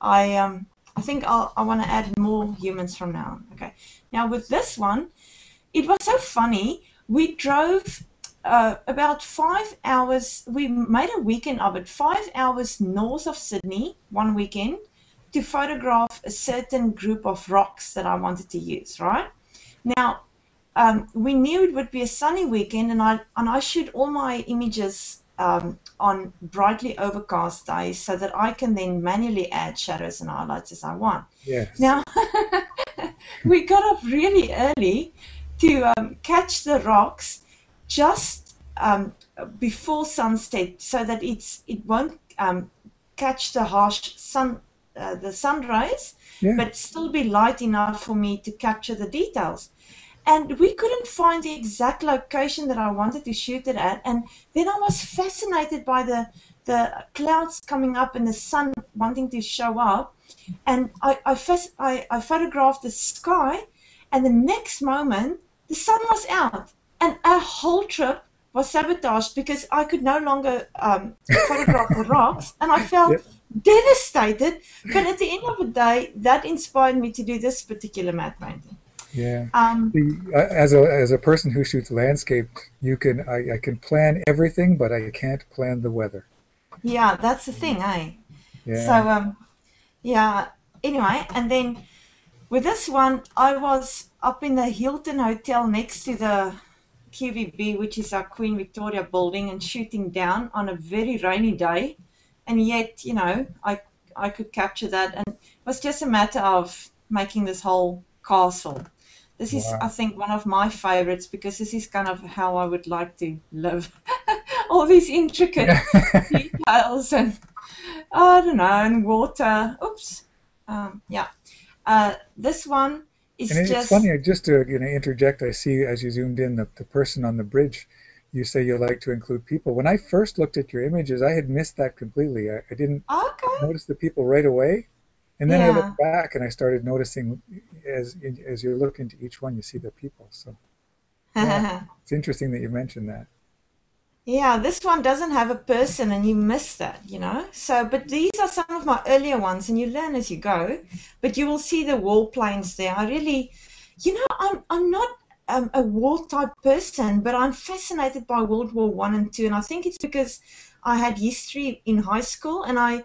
I, um, I think I'll, I want to add more humans from now on. Okay. Now with this one, it was so funny. We drove uh, about five hours. We made a weekend of it. Five hours north of Sydney, one weekend, to photograph a certain group of rocks that I wanted to use. Right now, um, we knew it would be a sunny weekend, and I and I shoot all my images um, on brightly overcast days so that I can then manually add shadows and highlights as I want. Yes. Now, [laughs] we got up really early to um, catch the rocks just um, before sunset, so that it's it won't um, catch the harsh sun uh, the sunrise, Yeah. but still be light enough for me to capture the details. And we couldn't find the exact location that I wanted to shoot it at, and then I was fascinated by the the clouds coming up and the sun wanting to show up and I, I, fas- I, I photographed the sky, and the next moment, the sun was out, and our whole trip was sabotaged because I could no longer um, photograph the rocks, and I felt [laughs] Yep. Devastated. But at the end of the day, that inspired me to do this particular matte painting. Yeah. Um, The, as a as a person who shoots landscape, you can I, I can plan everything, but I can't plan the weather. yeah, that's the thing, eh? Yeah. So um, yeah. Anyway, and then with this one, I was up in the Hilton Hotel next to the QVB, which is our Queen Victoria building, and shooting down on a very rainy day, and yet you know I I could capture that, and it was just a matter of making this whole castle. This is, Wow. I think, one of my favorites because this is kind of how I would like to live. [laughs] All these intricate [laughs] details and I don't know, and water. Oops. Um, yeah. Uh, this one is And it's just. funny, just to you know, interject, I see as you zoomed in the, the person on the bridge, you say you like to include people. When I first looked at your images, I had missed that completely. I, I didn't Okay. notice the people right away. And then I looked back and I started noticing as as you look into each one, you see the people. So Yeah. [laughs] it's interesting that you mentioned that. Yeah, this one doesn't have a person and you miss that, you know? So, but these are some of my earlier ones and you learn as you go. But you will see the wall planes there. I really, you know, I'm, I'm not um, a war type person, but I'm fascinated by World War One and Two. And I think it's because I had history in high school and I,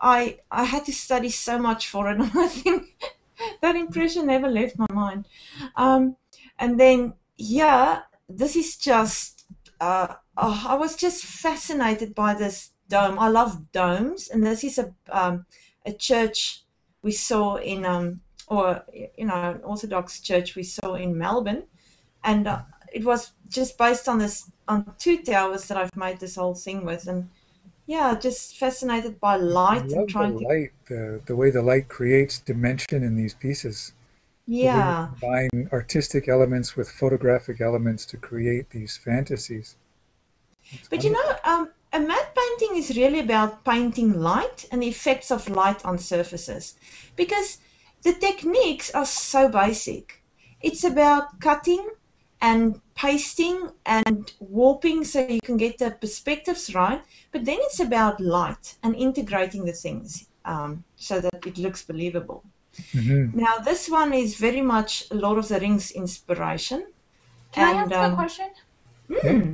I, I had to study so much for it. [laughs] And I think that impression never left my mind. Um, and then, yeah, this is just, uh, oh, I was just fascinated by this dome. I love domes, and this is a um, a church we saw in um or you know an Orthodox church we saw in Melbourne, and uh, it was just based on this on two towers that I've made this whole thing with, and yeah, just fascinated by light and the trying to light, the, the way the light creates dimension in these pieces. The yeah. combine artistic elements with photographic elements to create these fantasies. It's But you know, um, a matte painting is really about painting light and the effects of light on surfaces because the techniques are so basic. It's about cutting and pasting and warping so you can get the perspectives right, but then it's about light and integrating the things um, so that it looks believable. Mm-hmm. Now, this one is very much Lord of the Rings inspiration. Can and, I ask um, a question? hmm,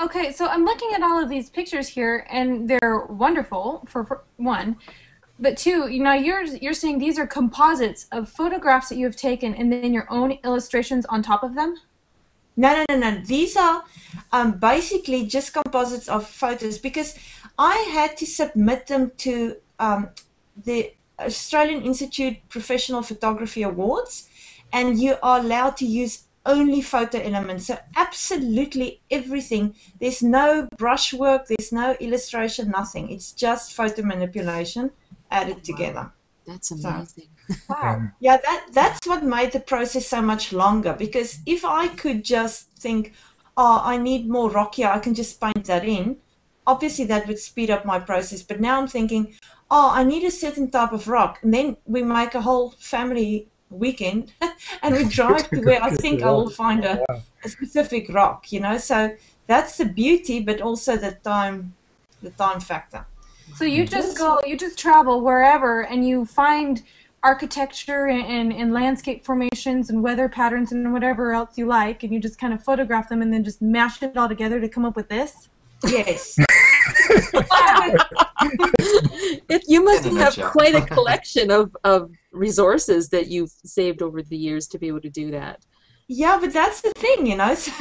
Okay, so I'm looking at all of these pictures here, and they're wonderful for, for one. But two, you know, you're you're saying these are composites of photographs that you have taken, and then your own illustrations on top of them. No, no, no, no. These are um, basically just composites of photos because I had to submit them to um, the Australian Institute Professional Photography Awards, and you are allowed to use only photo elements. So absolutely everything. There's no brushwork, there's no illustration, nothing. It's just photo manipulation added together. That's So- amazing. Wow. Yeah, that that's what made the process so much longer because if I could just think, oh, I need more rock here, I can just paint that in. Obviously, that would speed up my process. But now I'm thinking, oh, I need a certain type of rock, and then we make a whole family weekend, [laughs] and we [laughs] drive to where I think I will find a, a specific rock. You know, so that's the beauty, but also the time, the time factor. So you just go, you just travel wherever, and you find architecture and, and, and landscape formations and weather patterns and whatever else you like, and you just kind of photograph them and then just mash it all together to come up with this. Yes. [laughs] It, you must have nutshell. quite a collection of, of resources that you've saved over the years to be able to do that. Yeah, but that's the thing, you know. [laughs] So,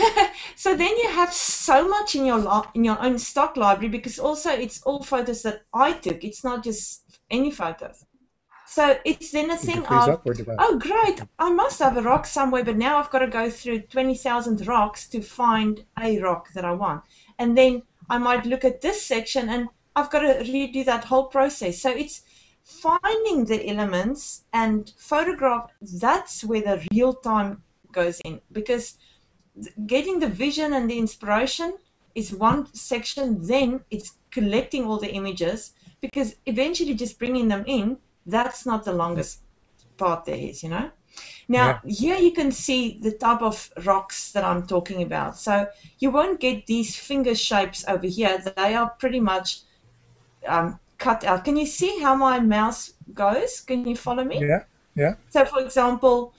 so then you have so much in your lo- in your own stock library because also it's all photos that I took. It's not just any photos. So it's then a thing of upward to that. oh great, I must have a rock somewhere, but now I've got to go through twenty thousand rocks to find a rock that I want, and then I might look at this section and I've got to redo that whole process. So it's finding the elements and photograph. That's where the real time goes in because getting the vision and the inspiration is one section then it's collecting all the images because eventually just bringing them in that's not the longest part there is you know? Now here you can see the type of rocks that i'm talking about. So you won't get these finger shapes over here. They are pretty much um, cut out. Can you see how my mouse goes? Can you follow me? Yeah, yeah. so, for example,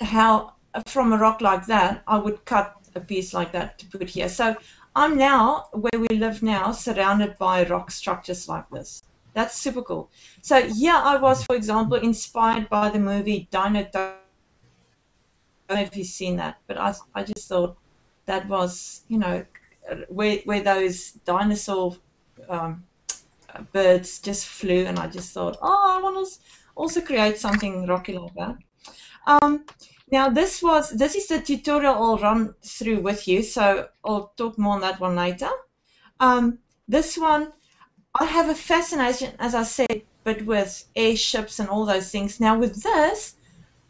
how from a rock like that, I would cut a piece like that to put here. So, I'm now where we live now, surrounded by rock structures like this. That's super cool. So, yeah, I was, for example, inspired by the movie Dino. I don't know if you've seen that, but I, I just thought that was, you know, where where those dinosaur um, birds just flew, and I just thought, oh, I want to also create something rocky like that. Um, now this was this is the tutorial I'll run through with you, so I'll talk more on that one later. Um, this one, I have a fascination, as I said, but with airships and all those things. Now with this,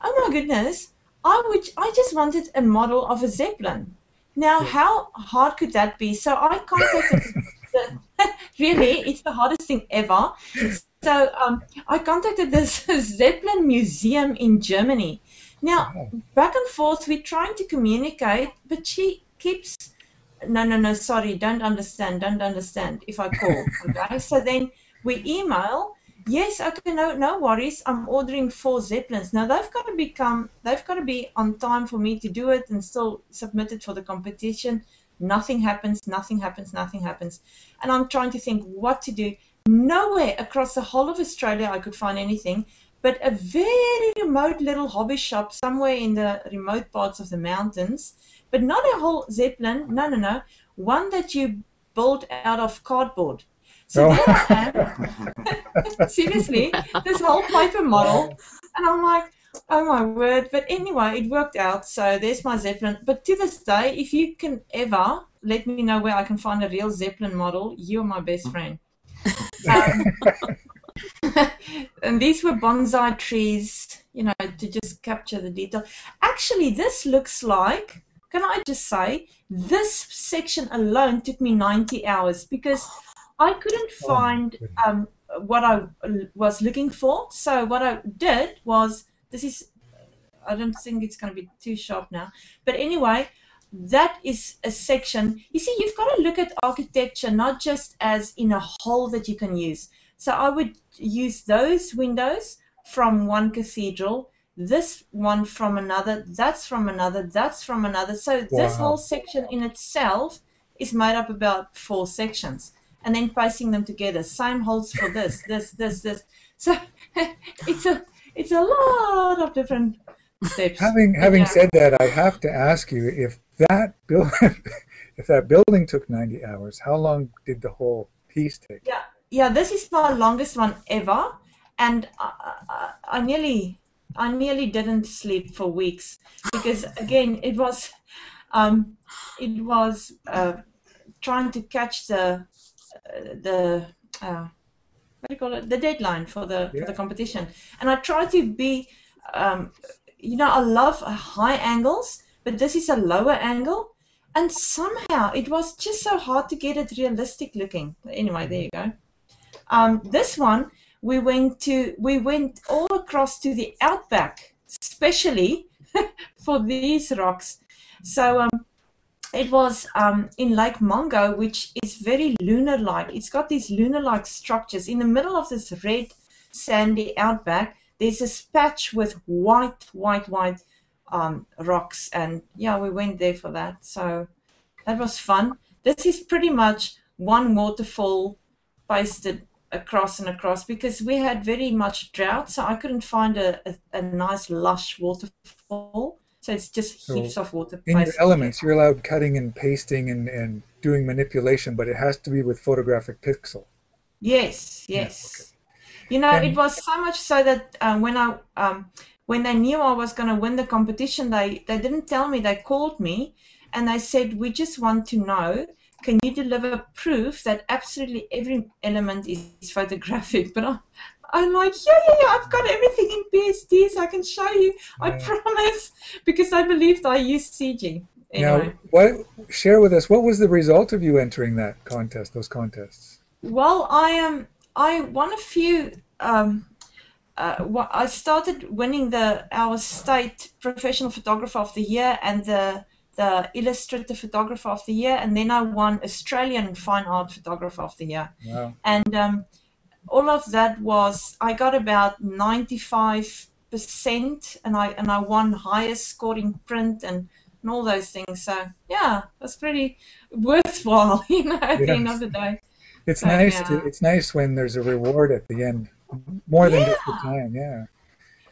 oh my goodness, I would I just wanted a model of a zeppelin. Now how hard could that be? So I contacted the, really, [laughs] it's the hardest thing ever. So um, I contacted this [laughs] Zeppelin Museum in Germany. Now, back and forth, we're trying to communicate, but she keeps, no, no, no, sorry, don't understand, don't understand if I call. [laughs] Okay, so then we email. Yes, okay, no, no worries. I'm ordering four Zeppelins. Now they've got to become, they've got to be on time for me to do it and still submit it for the competition. Nothing happens, nothing happens, nothing happens. And I'm trying to think what to do. Nowhere across the whole of Australia I could find anything, but a very remote little hobby shop somewhere in the remote parts of the mountains. But not a whole Zeppelin, no, no, no. One that you build out of cardboard. So Oh. there I am. [laughs] Seriously, this whole paper model. And I'm like, oh my word. But anyway, it worked out. So there's my Zeppelin. But to this day, if you can ever let me know where I can find a real Zeppelin model, you're my best friend. Um, [laughs] and these were bonsai trees, you know, to just capture the detail. Actually, this looks like can I just say, this section alone took me 90 hours because I couldn't Oh, find um, what I was looking for. So what I did was, this is, I don't think it's going to be too sharp now, but anyway, that is a section. You see, you've got to look at architecture not just as in a whole that you can use. So I would use those windows from one cathedral, this one from another, that's from another, that's from another. So this whole section in itself is made up about four sections. And then pasting them together. Same holds for this, [laughs] this, this, this. So [laughs] it's a it's a lot of different steps. Having having Yeah. said that, I have to ask you if that build [laughs] if that building took 90 hours, how long did the whole piece take? Yeah, yeah. This is my longest one ever, and I, I, I nearly, I nearly didn't sleep for weeks because again, it was, um, it was uh, trying to catch the, uh, the, uh, what do you call it, the deadline for the for the competition, and I tried to be, um, you know, I love high angles, but this is a lower angle. And somehow it was just so hard to get it realistic looking. Anyway, there you go. Um, this one we went to we went all across to the outback, especially [laughs] for these rocks. So um, it was um, in Lake Mungo, which is very lunar-like. It's got these lunar-like structures in the middle of this red sandy outback. There's this patch with white, white, white um, rocks, and yeah, we went there for that. So that was fun. This is pretty much one waterfall pasted across and across because we had very much drought, so I couldn't find a, a, a nice lush waterfall. So it's just So heaps of water. In your elements, you're allowed cutting and pasting and, and doing manipulation, but it has to be with photographic pixel. Yes, Yeah, yes. You know, And- it was so much so that um, when I um, when they knew I was going to win the competition, they they didn't tell me. They called me and they said, "We just want to know, can you deliver proof that absolutely every element is, is photographic?" [laughs] But I'm, I'm like, "Yeah, yeah, yeah. I've got everything in PSDs. I can show you. I Yeah. promise." [laughs] Because I believed I used CG. Anyway. Now, what share with us what was the result of you entering that contest, those contests? Well, I am. I won a few. Um, uh, I started winning the our state professional photographer of the year and the the illustrator photographer of the year, and then I won Australian fine art photographer of the year. Wow. And um, all of that was I got about ninety five percent, and I and I won highest scoring print and. And all those things, so yeah, that's pretty worthwhile, [laughs] you know. At the end of the day. It's But, nice to it's nice when there's a reward at the end. More than just the time, yeah.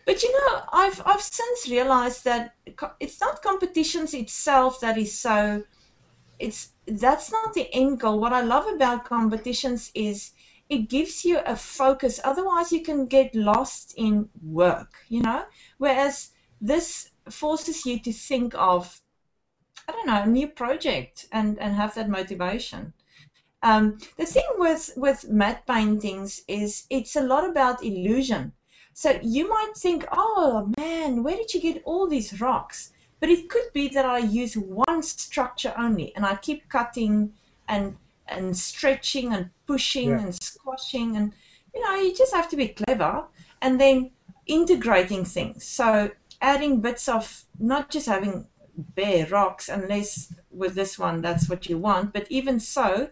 But you know, I've I've since realized that it's not competitions itself that is so. It's that's not the end goal. What I love about competitions is it gives you a focus. Otherwise, you can get lost in work. You know, whereas this forces you to think of, I don't know, a new project and and have that motivation. Um, the thing with with matte paintings is it's a lot about illusion. So you might think, oh man, where did you get all these rocks? But it could be that I use one structure only and I keep cutting and and stretching and pushing Yeah. and squashing and you know, you just have to be clever and then integrating things. So adding bits of not just having bare rocks unless with this one that's what you want, but even so,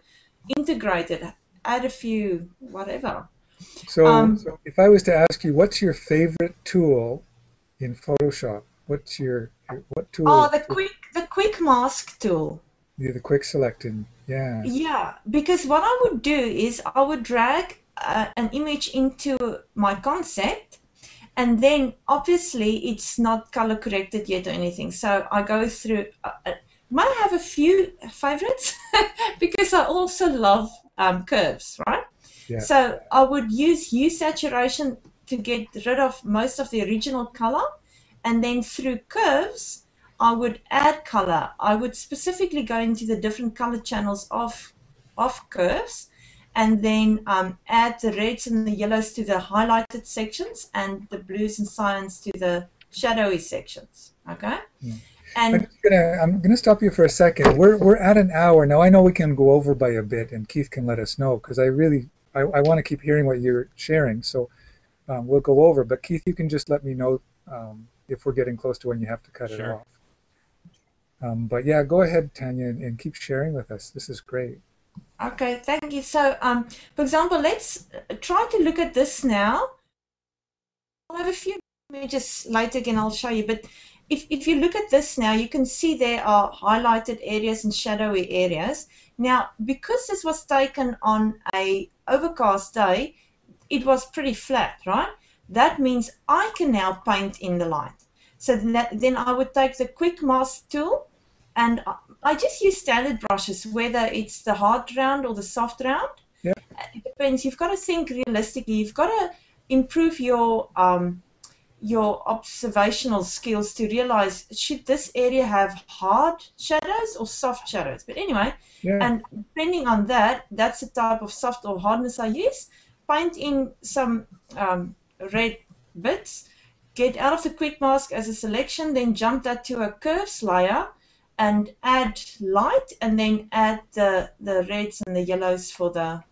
integrate it, add a few whatever. So, Um, so if I was to ask you, what's your favorite tool in Photoshop? What's your, what tool? Oh, the quick the quick mask tool. the, the quick selecting. Yeah. Yeah, because what I would do is I would drag uh, an image into my concept, and then obviously it's not color corrected yet or anything. So I go through. Uh, uh, might have a few favorites [laughs] because I also love um, curves, right? Yeah. So I would use hue saturation to get rid of most of the original color, and then through curves, I would add color. I would specifically go into the different color channels of of curves, and then um, add the reds and the yellows to the highlighted sections, and the blues and cyans to the shadowy sections. Okay. Mm. And I'm gonna I'm gonna stop you for a second. We're we're at an hour now. I know we can go over by a bit, and Keith can let us know because I really I, I want to keep hearing what you're sharing. So um, we'll go over. But Keith, you can just let me know um, if we're getting close to when you have to cut it off. Um, but yeah, go ahead, Tanya, and, and keep sharing with us. This is great. Okay, thank you. So, um, for example, let's uh, try to look at this now. I'll have a few images later again, I'll show you. But if, if you look at this now, you can see there are highlighted areas and shadowy areas. Now, because this was taken on a overcast day, it was pretty flat, right? That means I can now paint in the light. So then, that, then I would take the quick mask tool and I- I just use standard brushes, whether it's the hard round or the soft round. Yeah. It depends. You've got to think realistically. You've got to improve your um, your observational skills to realize should this area have hard shadows or soft shadows. But anyway, Yeah. and depending on that, that's the type of soft or hardness I use. Paint in some um, red bits, get out of the quick mask as a selection, then jump that to a curves layer and add light and then add the, the reds and the yellows for the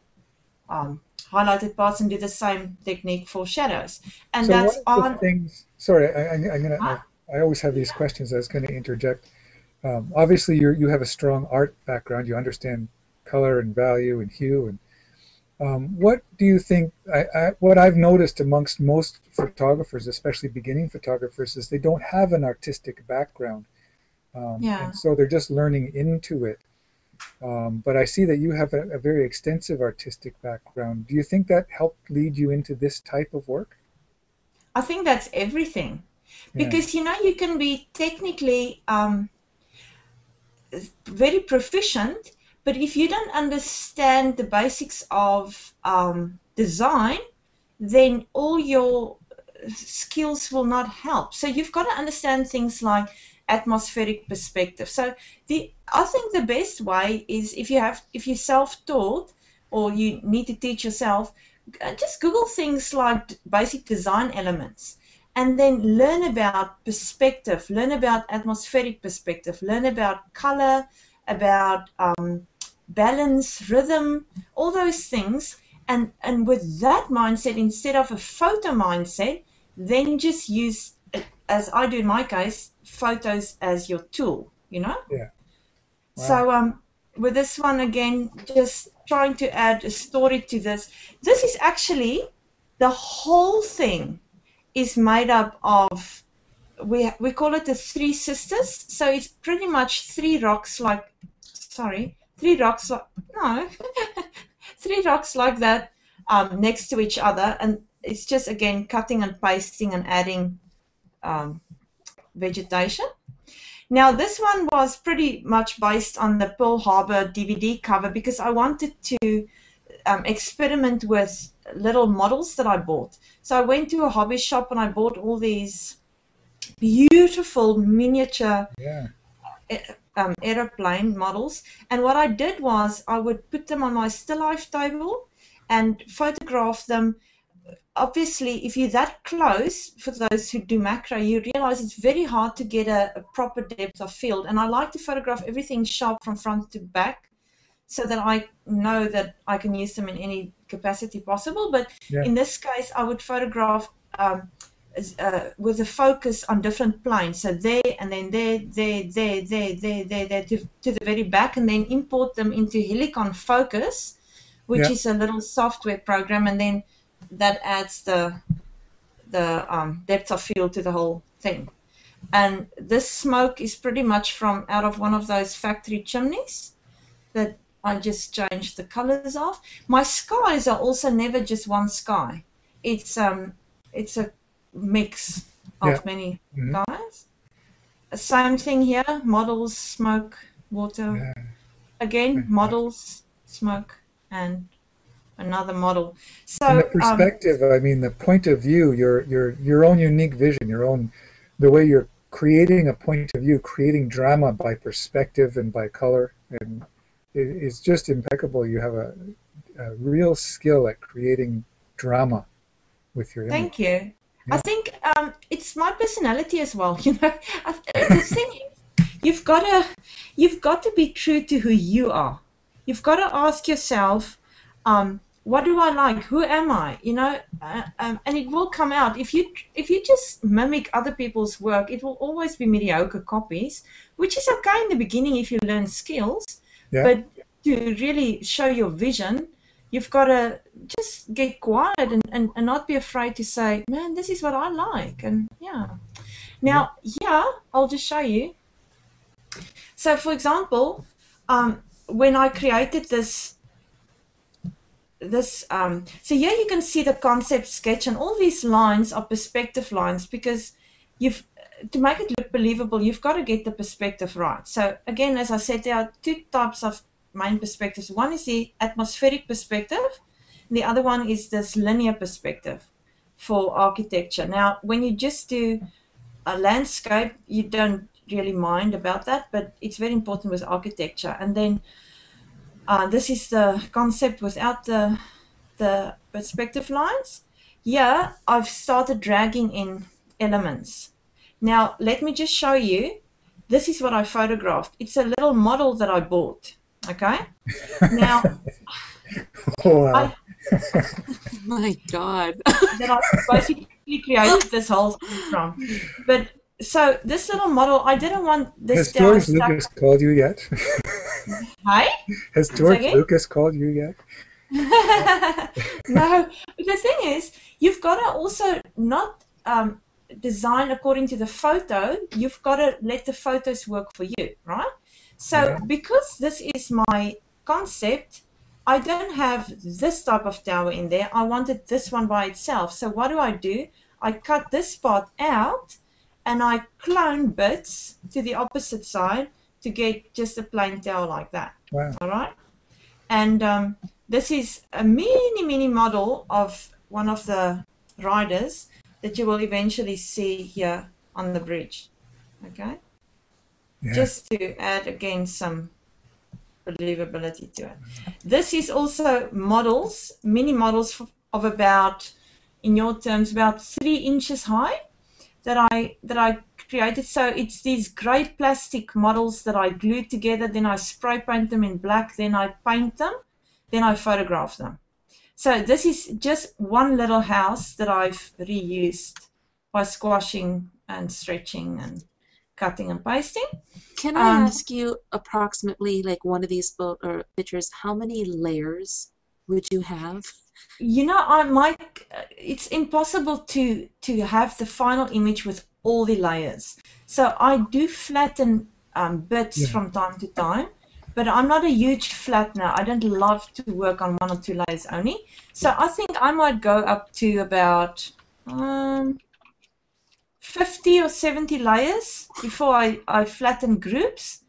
um, highlighted parts and do the same technique for shadows. And so that's on things. Sorry, I, I, I'm gonna. Ah. I, I always have these questions. I was going to interject. Um, obviously, you you have a strong art background. You understand color and value and hue. And um, what do you think? I, I, what I've noticed amongst most photographers, especially beginning photographers, is they don't have an artistic background. Um, Yeah. And so they're just learning into it. Um, but I see that you have a, a very extensive artistic background. Do you think that helped lead you into this type of work? I think that's everything. Yeah. Because you know you can be technically um, very proficient, but if you don't understand the basics of um, design, then all your skills will not help. So you've got to understand things like atmospheric perspective. So the I think the best way is if you have if you're self-taught or you need to teach yourself, uh, just Google things like basic design elements and then learn about perspective, learn about atmospheric perspective, learn about color, about um, balance, rhythm, all those things. And, and with that mindset, instead of a photo mindset, then just use, as I do in my case, photos as your tool, you know? Yeah. Wow. So um, with this one again, just trying to add a story to this. This is actually the whole thing is made up of we we call it the three sisters. So it's pretty much three rocks like sorry, three rocks like no, [laughs] three rocks like that um, next to each other, and it's just again cutting and pasting and adding um, vegetation. Now, this one was pretty much based on the Pearl Harbor DVD cover because I wanted to um, experiment with little models that I bought. So I went to a hobby shop and I bought all these beautiful miniature Yeah. um, aeroplane models. And what I did was I would put them on my still life table and photograph them. Obviously, if you're that close, for those who do macro, you realize it's very hard to get a, a proper depth of field. And I like to photograph everything sharp from front to back so that I know that I can use them in any capacity possible. But Yeah. in this case, I would photograph um, uh, with a focus on different planes. So there, and then there, there, there, there, there, there, there to, to the very back, and then import them into Helicon Focus, which Yeah. is a little software program, and then that adds the the um, depth of field to the whole thing. And this smoke is pretty much from out of one of those factory chimneys that I just changed the colors of. My skies are also never just one sky. It's um it's a mix of Yeah. many Mhm. skies. Same thing here, models, smoke, water. Yeah. Again, models, smoke, and another model. So And the um, perspective, I mean, the point of view, your your your own unique vision, your own, the way you're creating a point of view, creating drama by perspective and by color, and it, it's just impeccable. You have a, a real skill at creating drama with your image. Thank you. I think um, it's my personality as well. [laughs] You know, the thing is, you've got to you've got to be true to who you are. You've got to ask yourself, um, what do I like? Who am I? You know, uh, um, and it will come out if you if you just mimic other people's work. It will always be mediocre copies, which is okay in the beginning if you learn skills. Yeah. But to really show your vision, you've got to just get quiet and, and, and not be afraid to say, man, this is what I like. And yeah. Now, yeah, I'll just show you. So, for example, um, when I created this, this, um, so here you can see the concept sketch, and all these lines are perspective lines because you've to make it look believable, you've got to get the perspective right. So again, as I said, there are two types of main perspectives. One is the atmospheric perspective, and the other one is this linear perspective for architecture. Now, when you just do a landscape, you don't really mind about that, but it's very important with architecture. And then uh, this is the concept without the the perspective lines. Here, I've started dragging in elements. Now, let me just show you. This is what I photographed. It's a little model that I bought. Okay. Now, [laughs] Wow. I, [laughs] My God. [laughs] that I basically created this whole thing from. But so this little model, I didn't want this Has George stuck. Lucas called you yet? Hi. Has George again? Lucas called you yet? [laughs] no, but the thing is, you've got to also not um, design according to the photo. You've got to let the photos work for you, right? So Yeah. because this is my concept, I don't have this type of tower in there. I wanted this one by itself. So what do I do? I cut this part out and I clone bits to the opposite side to get just a plain tail like that. Wow. All right. And um, this is a mini, mini model of one of the riders that you will eventually see here on the bridge. Okay. Yeah. Just to add again some believability to it. This is also models, mini models of about, in your terms, about three inches high that I that I created. So it's these grey plastic models that I glued together. Then I spray paint them in black. Then I paint them. Then I photograph them. So this is just one little house that I've reused by squashing and stretching and cutting and pasting. Can I Um, ask you approximately, like one of these or pictures, how many layers would you have? You know, I might. It's impossible to to have the final image with all the layers. So I do flatten um, bits Yeah. from time to time, but I'm not a huge flattener. I don't love to work on one or two layers only. So I think I might go up to about um, 50 or 70 layers before I, I flatten groups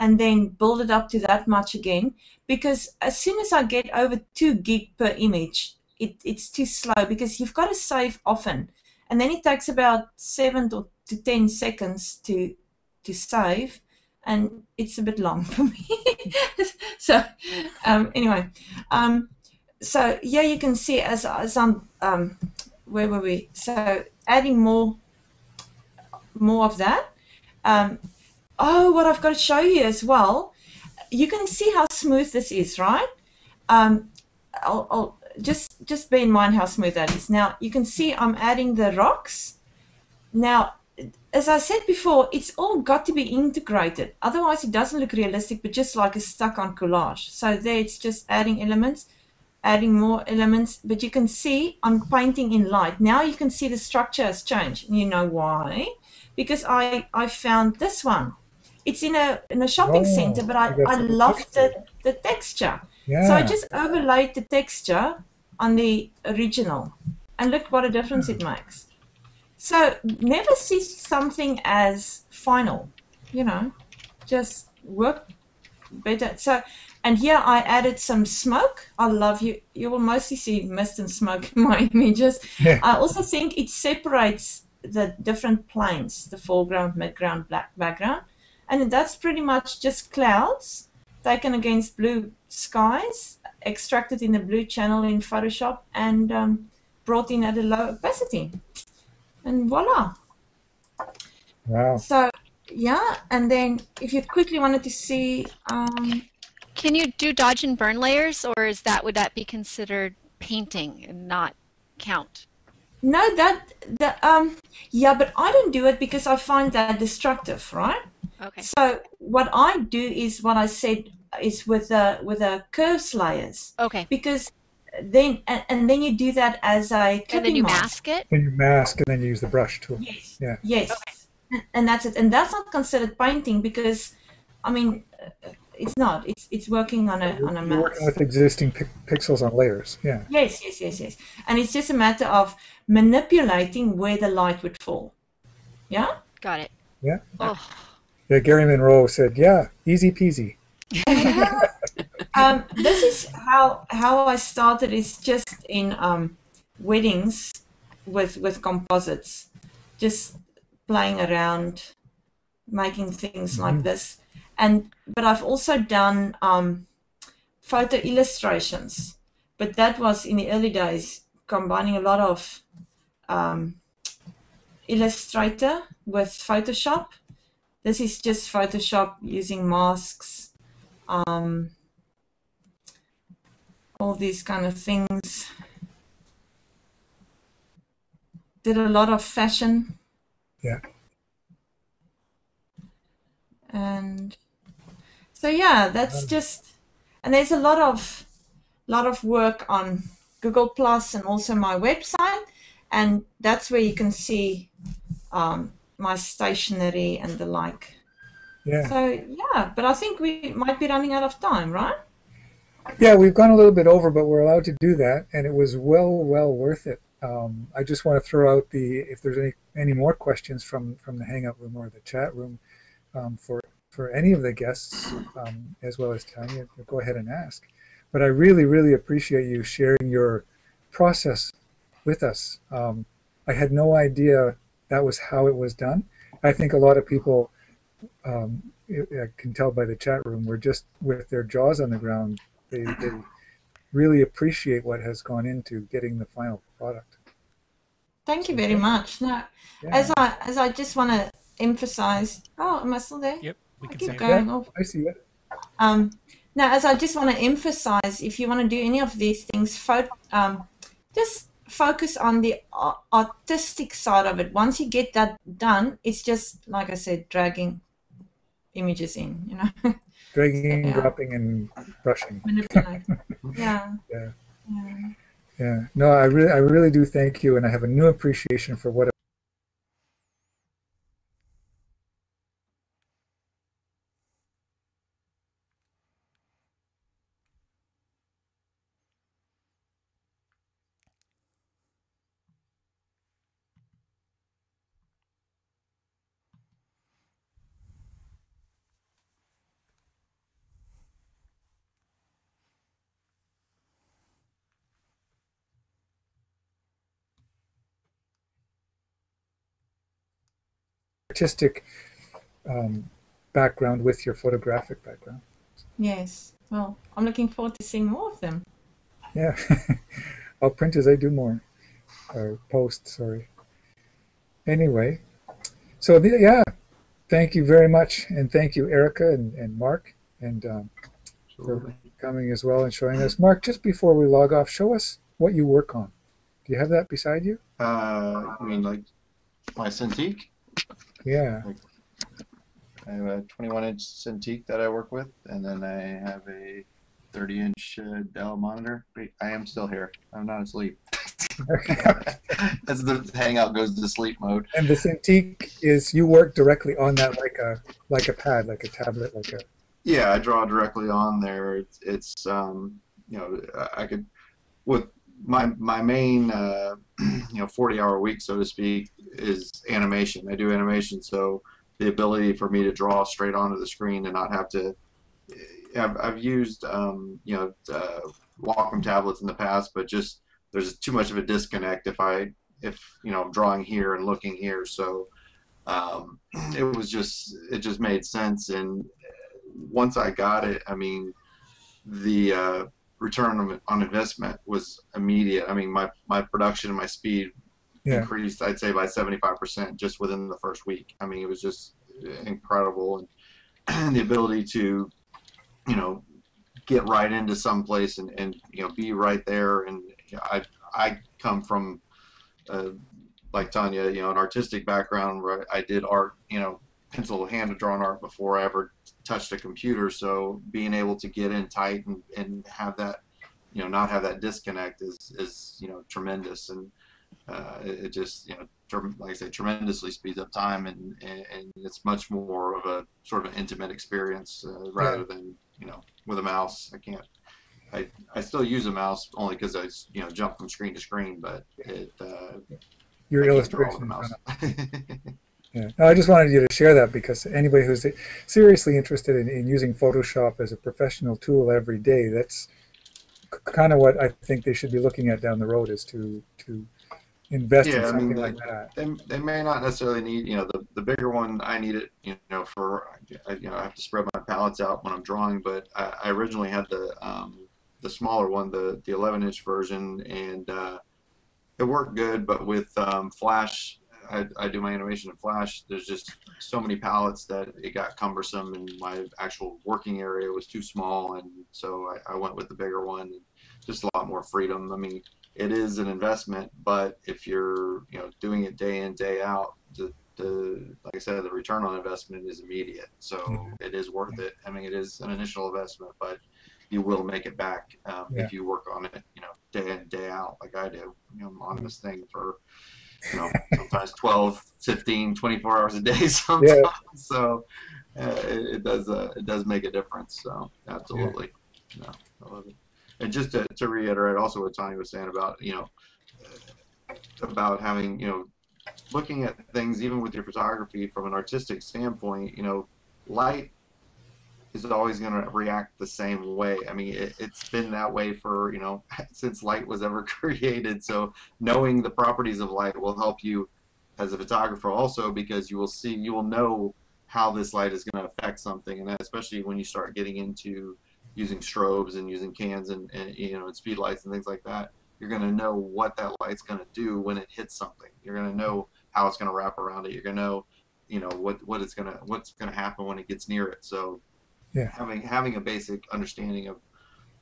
and then build it up to that much again because as soon as I get over 2 gig per image, it, it's too slow because you've got to save often. And then it takes about 7 to, to 10 seconds to, to save, and it's a bit long for me. [laughs] so, um, anyway, um, so yeah, you can see as, as I'm, um, where were we? So, adding more, more of that. Oh, what I've got to show you as well you can see how smooth this is, right? Um, I'll, I'll just just bear in mind how smooth that is. Now you can see I'm adding the rocks. Now, as I said before, it's all got to be integrated. Otherwise, it doesn't look realistic, but just like a stuck-on collage. So there, it's just adding elements, adding more elements. But you can see I'm painting in light. Now you can see the structure has changed. You know why? Because I I found this one it's in a in a shopping Oh, center, but I, I love the, texture. the texture. Yeah. So I just overlaid the texture on the original. And look what a difference it makes. So never see something as final, you know, just work better. So, and here I added some smoke. I love you. You will mostly see mist and smoke in my [laughs] images. Yeah. I also think it separates the different planes, the foreground, midground, black background. And that's pretty much just clouds taken against blue skies, extracted in the blue channel in Photoshop, and um, brought in at a low opacity. And voila. Wow. So yeah, and then if you quickly wanted to see, um, Can you do dodge and burn layers, or is that would that be considered painting and not count? no, that the um, yeah, but I don't do it because I find that destructive, right? Okay. So what I do is what I said is with a with a curves layers Okay. because then and, and then you do that as a And then you mask. mask it. Then you mask and then you use the brush tool. Yes. Yeah. Yes. And- And that's it. And that's not considered painting because, I mean, uh, it's not. It's it's working on a on a You're working with existing pic- pixels on layers. Yeah. Yes, yes, yes, yes. And it's just a matter of manipulating where the light would fall. Yeah. Got it. Yeah. Oh, Yeah. Gary Monroe said, "Yeah, easy peasy." [laughs] um, this is how how I started. Is just in um, weddings with with composites, just playing around, making things like this, and but I've also done um, photo illustrations, but that was in the early days, combining a lot of um, Illustrator with Photoshop. This is just Photoshop using masks um, all these kind of things. Did a lot of fashion. Yeah. And so yeah, that's just and there's a lot of lot of work on Google Plus and also my website, and that's where you can see um, my stationery and the like. Yeah. So yeah, but I think we might be running out of time, right? Yeah, we've gone a little bit over, but we're allowed to do that, and it was well, well worth it. Um, I just want to throw out the if there's any any more questions from from the hangout room or the chat room um, for for any of the guests um, as well as Tanya, go ahead and ask. But I really, really appreciate you sharing your process with us. Um, I had no idea that was how it was done. I think a lot of people um, I I can tell by the chat room were just with their jaws on the ground they, they really appreciate what has gone into getting the final product. Thank you very much. No, Yeah. as I as I just want to emphasize. Oh, am I still there? Yep, we I keep see. going Yeah. I see it. Um, now, as I just want to emphasize, if you want to do any of these things, fo- um, just focus on the artistic side of it. Once you get that done, it's just like I said, dragging images in. You know, [laughs] Dragging, Yeah. dropping, and brushing. [laughs] yeah. Yeah. yeah. Yeah. No, I really, I really do thank you, and I have a new appreciation for what. Artistic um, background with your photographic background. Yes. Well, I'm looking forward to seeing more of them. Yeah, [laughs] I'll print as I do more, or post. Sorry. Anyway, so the, yeah, thank you very much, and thank you, Erika and, and Mark, and um, for coming as well and showing us. Mark, just before we log off, show us what you work on. Do you have that beside you? Uh, I mean, like my Cintiq. Yeah. I have a 21 inch Cintiq that I work with, and then I have a 30 inch uh, Dell monitor. Wait, I am still here. I'm not asleep. [laughs] As the hangout goes to sleep mode. and the Cintiq is you work directly on that like a like a pad, like a tablet, like a Yeah, I draw directly on there. It's, it's um, you know, I- I could with my my main uh, [clears throat] you know 40 hour week, so to speak, is animation. I do animation, so the ability for me to draw straight onto the screen and not have to. I've, I've used um, you know uh, Wacom tablets in the past, but just there's too much of a disconnect if I if you know I'm drawing here and looking here. So um, [clears throat] it was just it just made sense and once I got it, I mean, the uh, return on, on investment was immediate. I mean, my, my production and my speed Yeah. increased, I'd say, by 75% just within the first week. I mean, it was just incredible, and, [clears throat] the ability to, you know, get right into some place and, and you know be right there. And you know, I I come from uh, like Tanya, you know, an artistic background where I did art, you know, pencil hand drawn art before I ever touched a computer. So being able to get in tight and, and have that, you know, not have that disconnect is, is you know, tremendous. And uh, it, it, just, you know, like I say, tremendously speeds up time and, and, and, it's much more of a sort of an intimate experience uh, rather than, you know, with a mouse. I can't, I, I still use a mouse only because I, you know, jump from screen to screen, but it, uh, your illustration. [laughs] yeah. No, I just wanted you to share that because anybody who's seriously interested in, in using Photoshop as a professional tool every day, that's kind of what I think they should be looking at down the road is to to invest yeah, in something I mean, like that. They, they may not necessarily need, you know, the, the bigger one, I need it, you know, for, you know, I have to spread my palettes out when I'm drawing, but I, I originally had the, um, the smaller one, the, the 11 inch version, and uh, it worked good, but with um, Flash, I, I, do my animation in Flash. There's just so many palettes that it got cumbersome, and my actual working area was too small, and so I, I went with the bigger one. Just a lot more freedom. I mean, it is an investment, but if you're you know doing it day in day out, the, the like I said, the return on investment is immediate. So mm-hmm. it is worth it. I mean, it is an initial investment, but you will make it back um, yeah. if you work on it, you know, day in day out, like I do. You know, I'm on this thing for, you know, sometimes 12, 15, 24 hours a day [laughs] sometimes. Yeah. So uh, it, it, does uh, it does make a difference. So absolutely, yeah. no, I love it. And just to, to reiterate, also what Tony was saying about you know about having you know looking at things even with your photography from an artistic standpoint, you know, light is always going to react the same way. I mean, it, has been that way for, you know, [laughs] since light was ever [laughs] created. So knowing the properties of light will help you as a photographer also because you will see, you will know how this light is going to affect something. And especially when you start getting into using strobes and using cans and, and you know, and speed lights and things like that, you're going to know what that light's going to do when it hits something. You're going to know how it's going to wrap around it. You're going to know, you know, what, what it's going to, what's going to happen when it gets near it. So yeah. having having a basic understanding of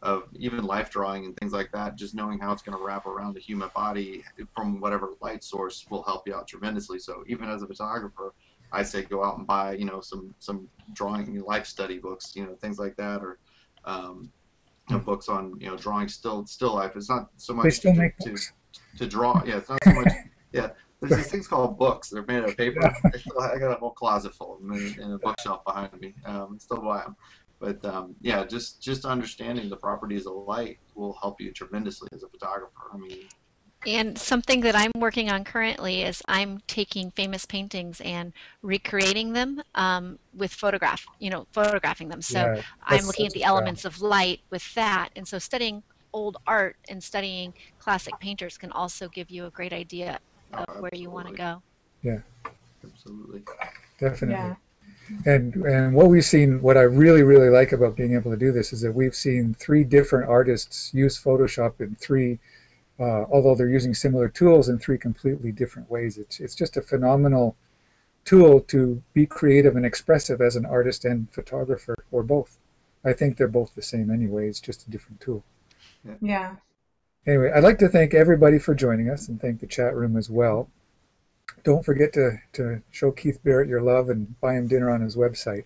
of even life drawing and things like that, just knowing how it's going to wrap around the human body from whatever light source will help you out tremendously. So even as a photographer, I say go out and buy you know some some drawing life study books, you know things like that, or um, you know, books on you know drawing still still life. It's not so much to, to, to draw. Yeah, it's not so much. [laughs] Yeah, there's these things called books. They're made of paper. I got a whole closet full of them in, in a bookshelf behind me. Um, still buy them. But um, yeah, just just understanding the properties of light will help you tremendously as a photographer. I mean, and something that I'm working on currently is I'm taking famous paintings and recreating them um, with photograph, you know, photographing them. So yeah, I'm looking at the elements of light with that. And so studying old art and studying classic painters can also give you a great idea of oh, where you want to go. Yeah. Absolutely. Definitely. Yeah. And and what we've seen, what I really really like about being able to do this is that we've seen three different artists use Photoshop in three, uh, although they're using similar tools in three completely different ways. It's it's just a phenomenal tool to be creative and expressive as an artist and photographer, or both. I think they're both the same anyway. It's just a different tool. Yeah. yeah. Anyway, I'd like to thank everybody for joining us and thank the chat room as well. Don't forget to, to show Keith Barrett your love and buy him dinner on his website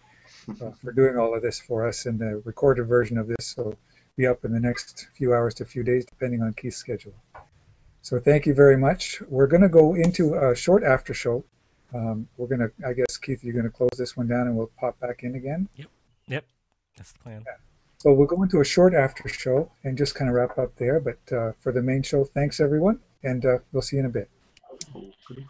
uh, for doing all of this for us. And the recorded version of this will be up in the next few hours to a few days, depending on Keith's schedule. So thank you very much. We're going to go into a short after show. Um, we're going to, I guess, Keith, you're going to close this one down and we'll pop back in again. Yep. Yep. That's the plan. Yeah. So we'll go into a short after show and just kind of wrap up there. But uh, for the main show, thanks everyone, and uh, we'll see you in a bit. Okay.